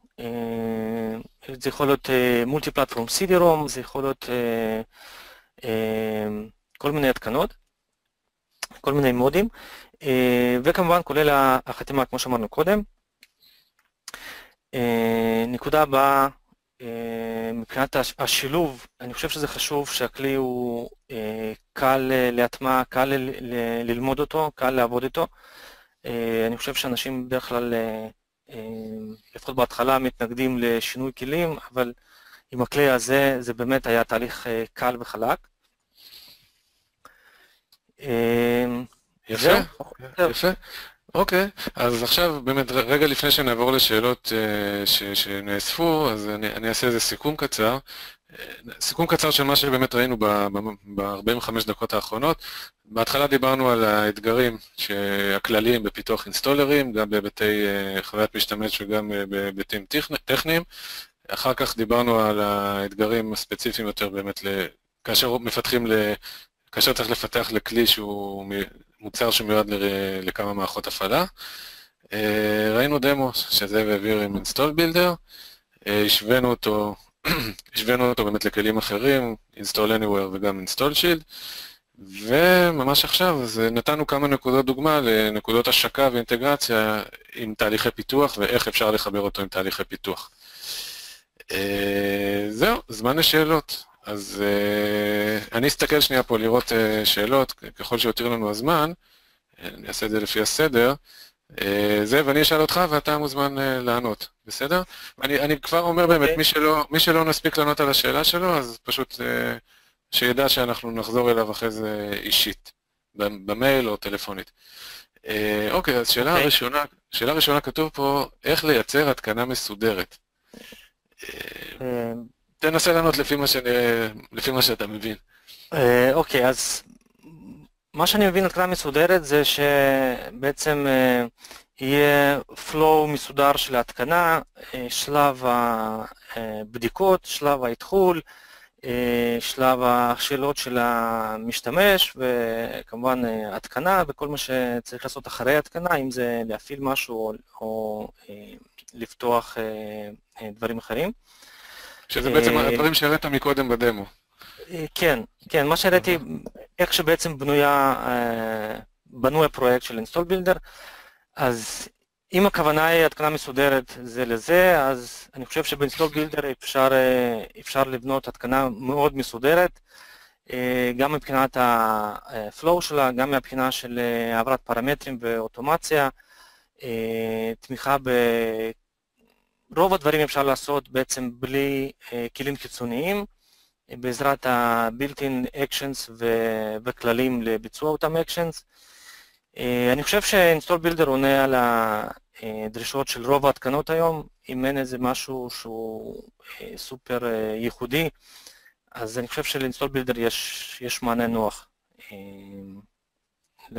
זה יכול להיות מולטי פלטפורם CD-ROM, זה יכול להיות כל מיני התקנות, כל מיני מודים וכמובן כולל החתימה כמו שאמרנו קודם אה, נקודה הבאה, מבחינת השילוב, אני חושב שזה חשוב שהכלי הוא קל להטמעה, קל ללמוד אותו, קל לעבוד איתו. אני חושב שאנשים בדרך כלל, לפחות בהתחלה, מתנגדים לשינוי כלים, אבל עם הכלי הזה זה באמת היה תהליך קל וחלק. יפה, יפה. אוקיי, אז עכשיו באמת רגע לפני שנעבור לשאלות ש, שנאספו, אז אני, אני אעשה איזה סיכום קצר. סיכום קצר של מה שבאמת ראינו ב-45 דקות האחרונות. בהתחלה דיברנו על האתגרים הכלליים בפיתוח אינסטולרים, גם בהיבטי uh, חוויית משתמש וגם uh, בהיבטים טכניים. אחר כך דיברנו על האתגרים הספציפיים יותר באמת, כאשר מפתחים, כאשר צריך לפתח לכלי שהוא מוצר שמיועד לכמה מערכות הפעלה. אה, ראינו דמו שזאב העביר עם Builder, אה, השווינו אותו, השווינו אותו באמת לכלים אחרים, Install Anywhere וגם Install Shield, וממש עכשיו אז נתנו כמה נקודות דוגמה לנקודות השקה ואינטגרציה עם תהליכי פיתוח ואיך אפשר לחבר אותו עם תהליכי פיתוח. אה, זהו, זמן לשאלות. אז uh, אני אסתכל שנייה פה לראות uh, שאלות, ככל שיותיר לנו הזמן, אני אעשה את זה לפי הסדר. Uh, זאב, אני אשאל אותך ואתה מוזמן uh, לענות, בסדר? אני, אני כבר אומר באמת, okay. מי, שלא, מי שלא נספיק לענות על השאלה שלו, אז פשוט uh, שידע שאנחנו נחזור אליו אחרי זה אישית, במייל או טלפונית. אוקיי, אז שאלה okay. אוקיי. ראשונה, שאלה ראשונה כתוב פה, איך לייצר התקנה מסודרת? תנסה לענות לפי מה, שאני, לפי מה שאתה מבין. אה, אוקיי, אז מה שאני מבין התקנה מסודרת זה שבעצם אה, יהיה flow מסודר של ההתקנה, אה, שלב הבדיקות, שלב האתחול, שלב השאלות של המשתמש וכמובן התקנה וכל מה שצריך לעשות אחרי התקנה, אם זה להפעיל משהו או לפתוח דברים אחרים. שזה בעצם אה, הדברים שהראית מקודם בדמו. אה, כן, כן, מה שהראיתי, איך שבעצם בנויה, אה, בנוי הפרויקט של InstallBuilder, אז אם הכוונה היא התקנה מסודרת זה לזה, אז אני חושב שב-InstallBuilder אפשר, אפשר לבנות התקנה מאוד מסודרת, גם מבחינת ה-flow שלה, גם מבחינה של העברת פרמטרים ואוטומציה, תמיכה רוב הדברים אפשר לעשות בעצם בלי כלים חיצוניים, בעזרת ה-built-in actions וכללים לביצוע אותם actions. Uh, אני חושב ש-install builder עונה על הדרישות של רוב ההתקנות היום, אם אין איזה משהו שהוא uh, סופר uh, ייחודי, אז אני חושב של-install builder יש, יש מענה נוח. ל,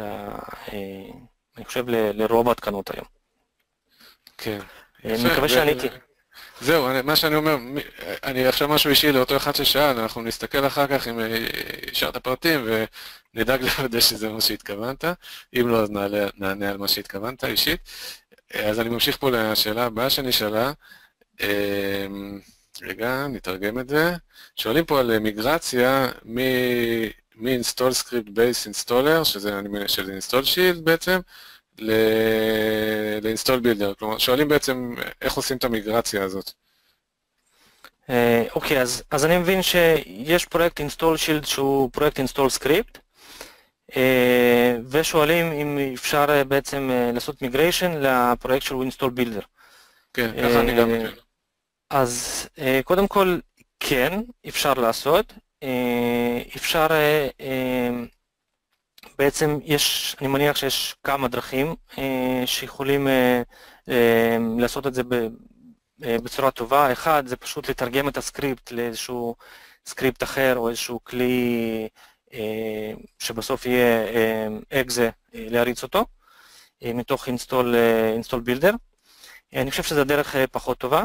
אני חושב ל- לרוב ההתקנות היום. כן. אני מקווה שעניתי. זהו, מה שאני אומר, אני עכשיו משהו אישי לאותו אחד ששאל, אנחנו נסתכל אחר כך אם השארת פרטים ונדאג לוודא שזה מה שהתכוונת, אם לא אז נעלה, נענה על מה שהתכוונת אישית. אז אני ממשיך פה לשאלה הבאה שנשאלה. אמ, רגע, נתרגם את זה. שואלים פה על מיגרציה מ-install script base installer, שזה, שזה install shield בעצם, ל-install builder, כלומר שואלים בעצם איך עושים את המיגרציה הזאת. אה, אוקיי, okay, אז, אז אני מבין שיש פרויקט install shield שהוא פרויקט install script, uh, ושואלים אם אפשר uh, בעצם לעשות מיגריישן לפרויקט של install builder. כן, ככה אני גם מבין. אז קודם כל, כן, אפשר לעשות. אפשר בעצם יש, אני מניח שיש כמה דרכים אה, שיכולים אה, אה, לעשות את זה בצורה טובה. אחד, זה פשוט לתרגם את הסקריפט לאיזשהו סקריפט אחר או איזשהו כלי שבסוף יהיה EXE להריץ אותו, מתוך אה, אינסטול בילדר. אני חושב שזו דרך פחות טובה.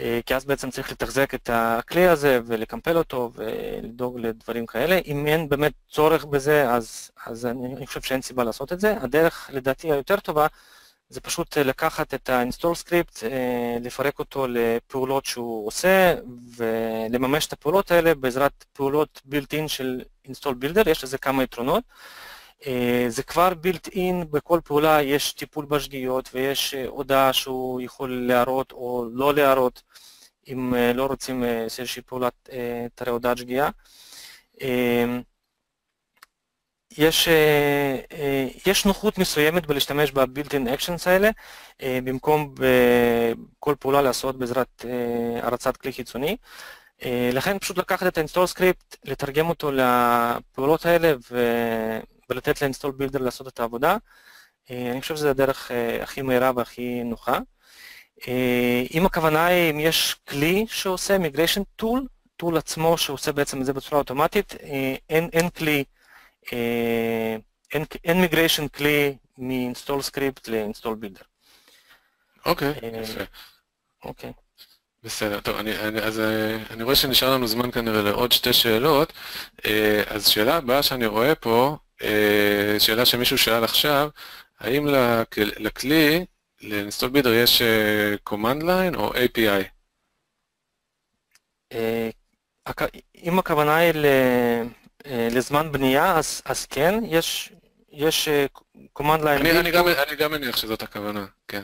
אה, כי אז בעצם צריך לתחזק את הכלי הזה ולקמפל אותו ולדאוג לדברים כאלה. אם אין באמת צורך בזה, אז, אז אני, חושב שאין סיבה לעשות את זה. הדרך, לדעתי, היותר טובה, זה פשוט לקחת את ה-install script, אה, לפרק אותו לפעולות שהוא עושה ולממש את הפעולות האלה בעזרת פעולות built-in של install builder, יש לזה כמה יתרונות. אה, זה כבר built in, בכל פעולה יש טיפול בשגיאות ויש אה, הודעה שהוא יכול להראות או לא להראות אם לא רוצים איזושהי פעולת תראה הודעת שגיאה. יש, יש נוחות מסוימת בלהשתמש אקשנס האלה, במקום בכל פעולה לעשות בעזרת הרצת כלי חיצוני. לכן פשוט לקחת את ה-install script, לתרגם אותו לפעולות האלה ולתת ל-install builder לעשות את העבודה. אני חושב שזו הדרך הכי מהירה והכי נוחה. אם הכוונה היא, אם יש כלי שעושה migration tool, טול עצמו שעושה בעצם את זה בצורה אוטומטית, אין, אין כלי אה, אין, אין מיגריישן כלי מ-install script ל-install builder. אוקיי, אה, יפה. אוקיי. בסדר, טוב, אני, אני, אז אה, אני רואה שנשאר לנו זמן כנראה לעוד שתי שאלות. אז שאלה הבאה שאני רואה פה, שאלה שמישהו שאל עכשיו, האם לכלי, ל-install builder יש command line או API? אם הכוונה היא אה, לזמן בנייה, אז, אז כן, יש, יש אה, command line. אני, אני, גם, אני גם מניח שזאת הכוונה, כן.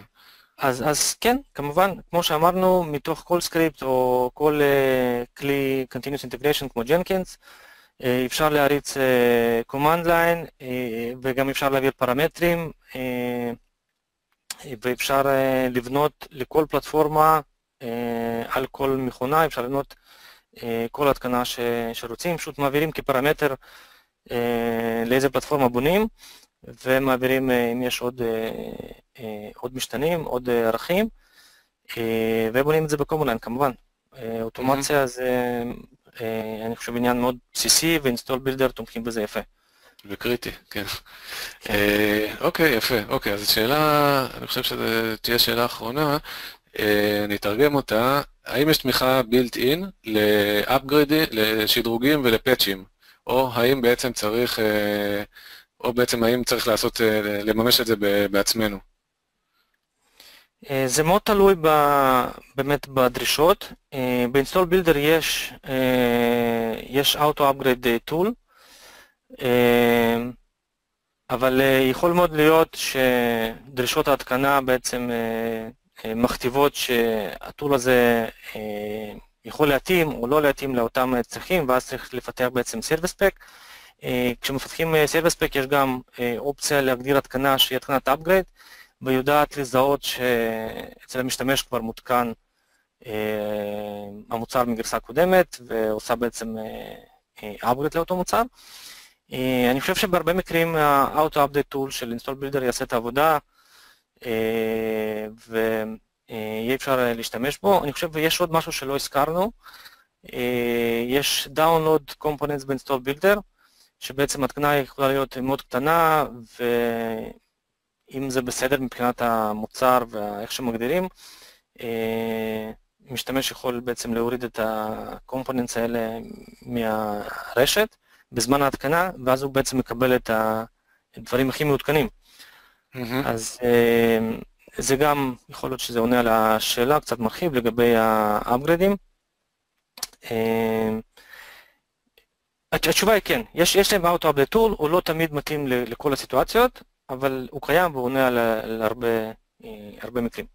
אז, אז כן, כמובן, כמו שאמרנו, מתוך כל סקריפט או כל uh, כלי Continuous Integration כמו Jenkins, uh, אפשר להריץ uh, command line uh, וגם אפשר להעביר פרמטרים ואפשר לבנות לכל פלטפורמה על כל מכונה, אפשר לבנות אה, כל התקנה ש, שרוצים, פשוט מעבירים כפרמטר אה, לאיזה פלטפורמה בונים ומעבירים אה, אם יש עוד, עוד משתנים, עוד ערכים ובונים את זה בקומולן כמובן. אוטומציה mm-hmm. זה אני חושב עניין מאוד בסיסי ואינסטול בילדר תומכים בזה יפה. וקריטי, כן. כן. אוקיי, יפה. אוקיי, אז שאלה, אני חושב שזו תהיה שאלה אחרונה. אני אתרגם אותה. האם יש תמיכה בילט אין לאפגרידים, לשדרוגים ולפאצ'ים, או האם בעצם צריך, אה, או בעצם האם צריך לעשות, אה, לממש את זה בעצמנו? אה, זה מאוד תלוי ב, באמת בדרישות. ב-install builder יש, יש auto upgrade tool, אבל יכול מאוד להיות שדרישות ההתקנה בעצם מכתיבות שה-tool הזה אה, יכול להתאים או לא להתאים לאותם צרכים ואז צריך לפתח בעצם service pack. אה, כשמפתחים service pack יש גם אה, אופציה להגדיר התקנה שהיא התקנת upgrade ויודעת לזהות שאצל המשתמש כבר מותקן המוצר מגרסה קודמת ועושה בעצם upgrade לאותו מוצר. אני חושב שבהרבה מקרים ה-auto update tool של InstallBuilder יעשה את העבודה ויהיה אפשר להשתמש בו. אני חושב שיש עוד משהו שלא הזכרנו, יש Download Components ב-Install Builder, שבעצם התקנה יכולה להיות מאוד קטנה, ואם זה בסדר מבחינת המוצר ואיך שמגדירים, משתמש יכול בעצם להוריד את ה-components האלה מהרשת בזמן ההתקנה, ואז הוא בעצם מקבל את הדברים הכי מעודכנים. Mm-hmm. אז אמ, זה גם, יכול להיות שזה עונה על השאלה, קצת מרחיב לגבי האפגרדים. אמ, התשובה היא כן, יש, יש להם אאוטו update tool, הוא לא תמיד מתאים לכל הסיטואציות, אבל הוא קיים והוא עונה על, על הרבה, אה, הרבה מקרים.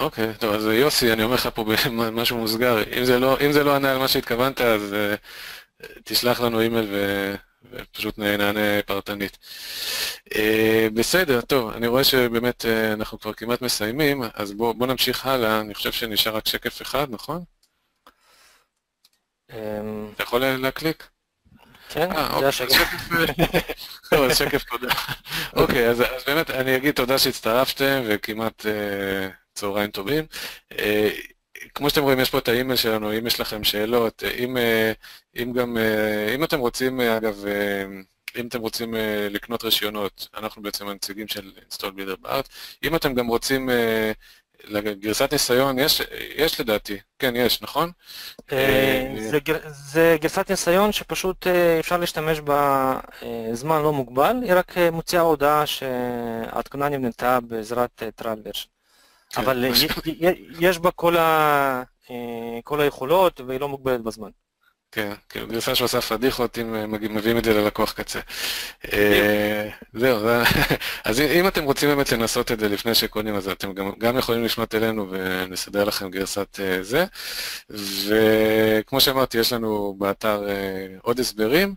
אוקיי, okay, טוב, אז יוסי, אני אומר לך פה משהו מוסגר, אם זה לא, אם זה לא ענה על מה שהתכוונת, אז uh, תשלח לנו אימייל ו... ופשוט נענה פרטנית. אה, בסדר, טוב, אני רואה שבאמת אנחנו כבר כמעט מסיימים, אז בואו בוא נמשיך הלאה, אני חושב שנשאר רק שקף אחד, נכון? אמ, אתה יכול להקליק? כן, אה, זה אוקיי, השקף. טוב, אז שקף תודה. אוקיי, אז באמת אני אגיד תודה שהצטרפתם וכמעט צהריים טובים. כמו שאתם רואים, יש פה את האימייל שלנו, אם יש לכם שאלות, אם, אה, אם גם, אה, אם אתם רוצים, אה, אגב, אם אתם רוצים לקנות רישיונות, אנחנו בעצם הנציגים של אינסטול בידר בארץ, אם אתם גם רוצים לגרסת ניסיון, יש, יש לדעתי, כן, יש, נכון? זה, זה גרסת ניסיון שפשוט אפשר להשתמש בה זמן לא מוגבל, היא רק מוציאה הודעה שההתקנה נבנתה בעזרת ורשן. כן, אבל יש בה כל, ה... אה, כל היכולות והיא לא מוגבלת בזמן. כן, כאילו גרסה שעושה פדיחות אם אה, מביאים את זה ללקוח קצה. אה, זהו, אז אם אתם רוצים באמת לנסות את זה לפני שקונים, אז אתם גם יכולים לפנות אלינו ונסדר לכם גרסת אה, זה. וכמו שאמרתי, יש לנו באתר עוד הסברים.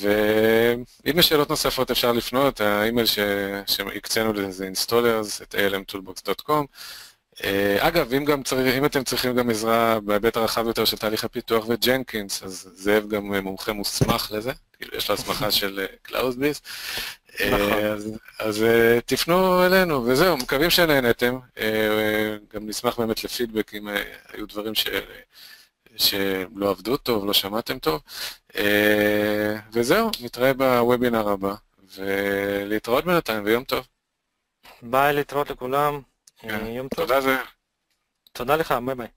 ואם יש שאלות נוספות אפשר לפנות, האימייל שהקצינו לזה זה installers, את almtoolbox.com. אה, אגב, אם, גם צריך, אם אתם צריכים גם עזרה בהיבט הרחב יותר של תהליך הפיתוח ו Jenkins, אז זאב גם מומחה מוסמך לזה, כאילו יש לו הסמכה של CloudBees. אה, נכון. אז, אז אה, תפנו אלינו, וזהו, מקווים שנהנתם. גם נשמח באמת לפידבק אם היו דברים ש... שלא עבדו טוב, לא שמעתם טוב. וזהו, נתראה בוובינר הבא, ולהתראות בינתיים, ויום טוב. ביי, להתראות לכולם. כן. יום טוב. תודה זאב. תודה לך, ביי ביי.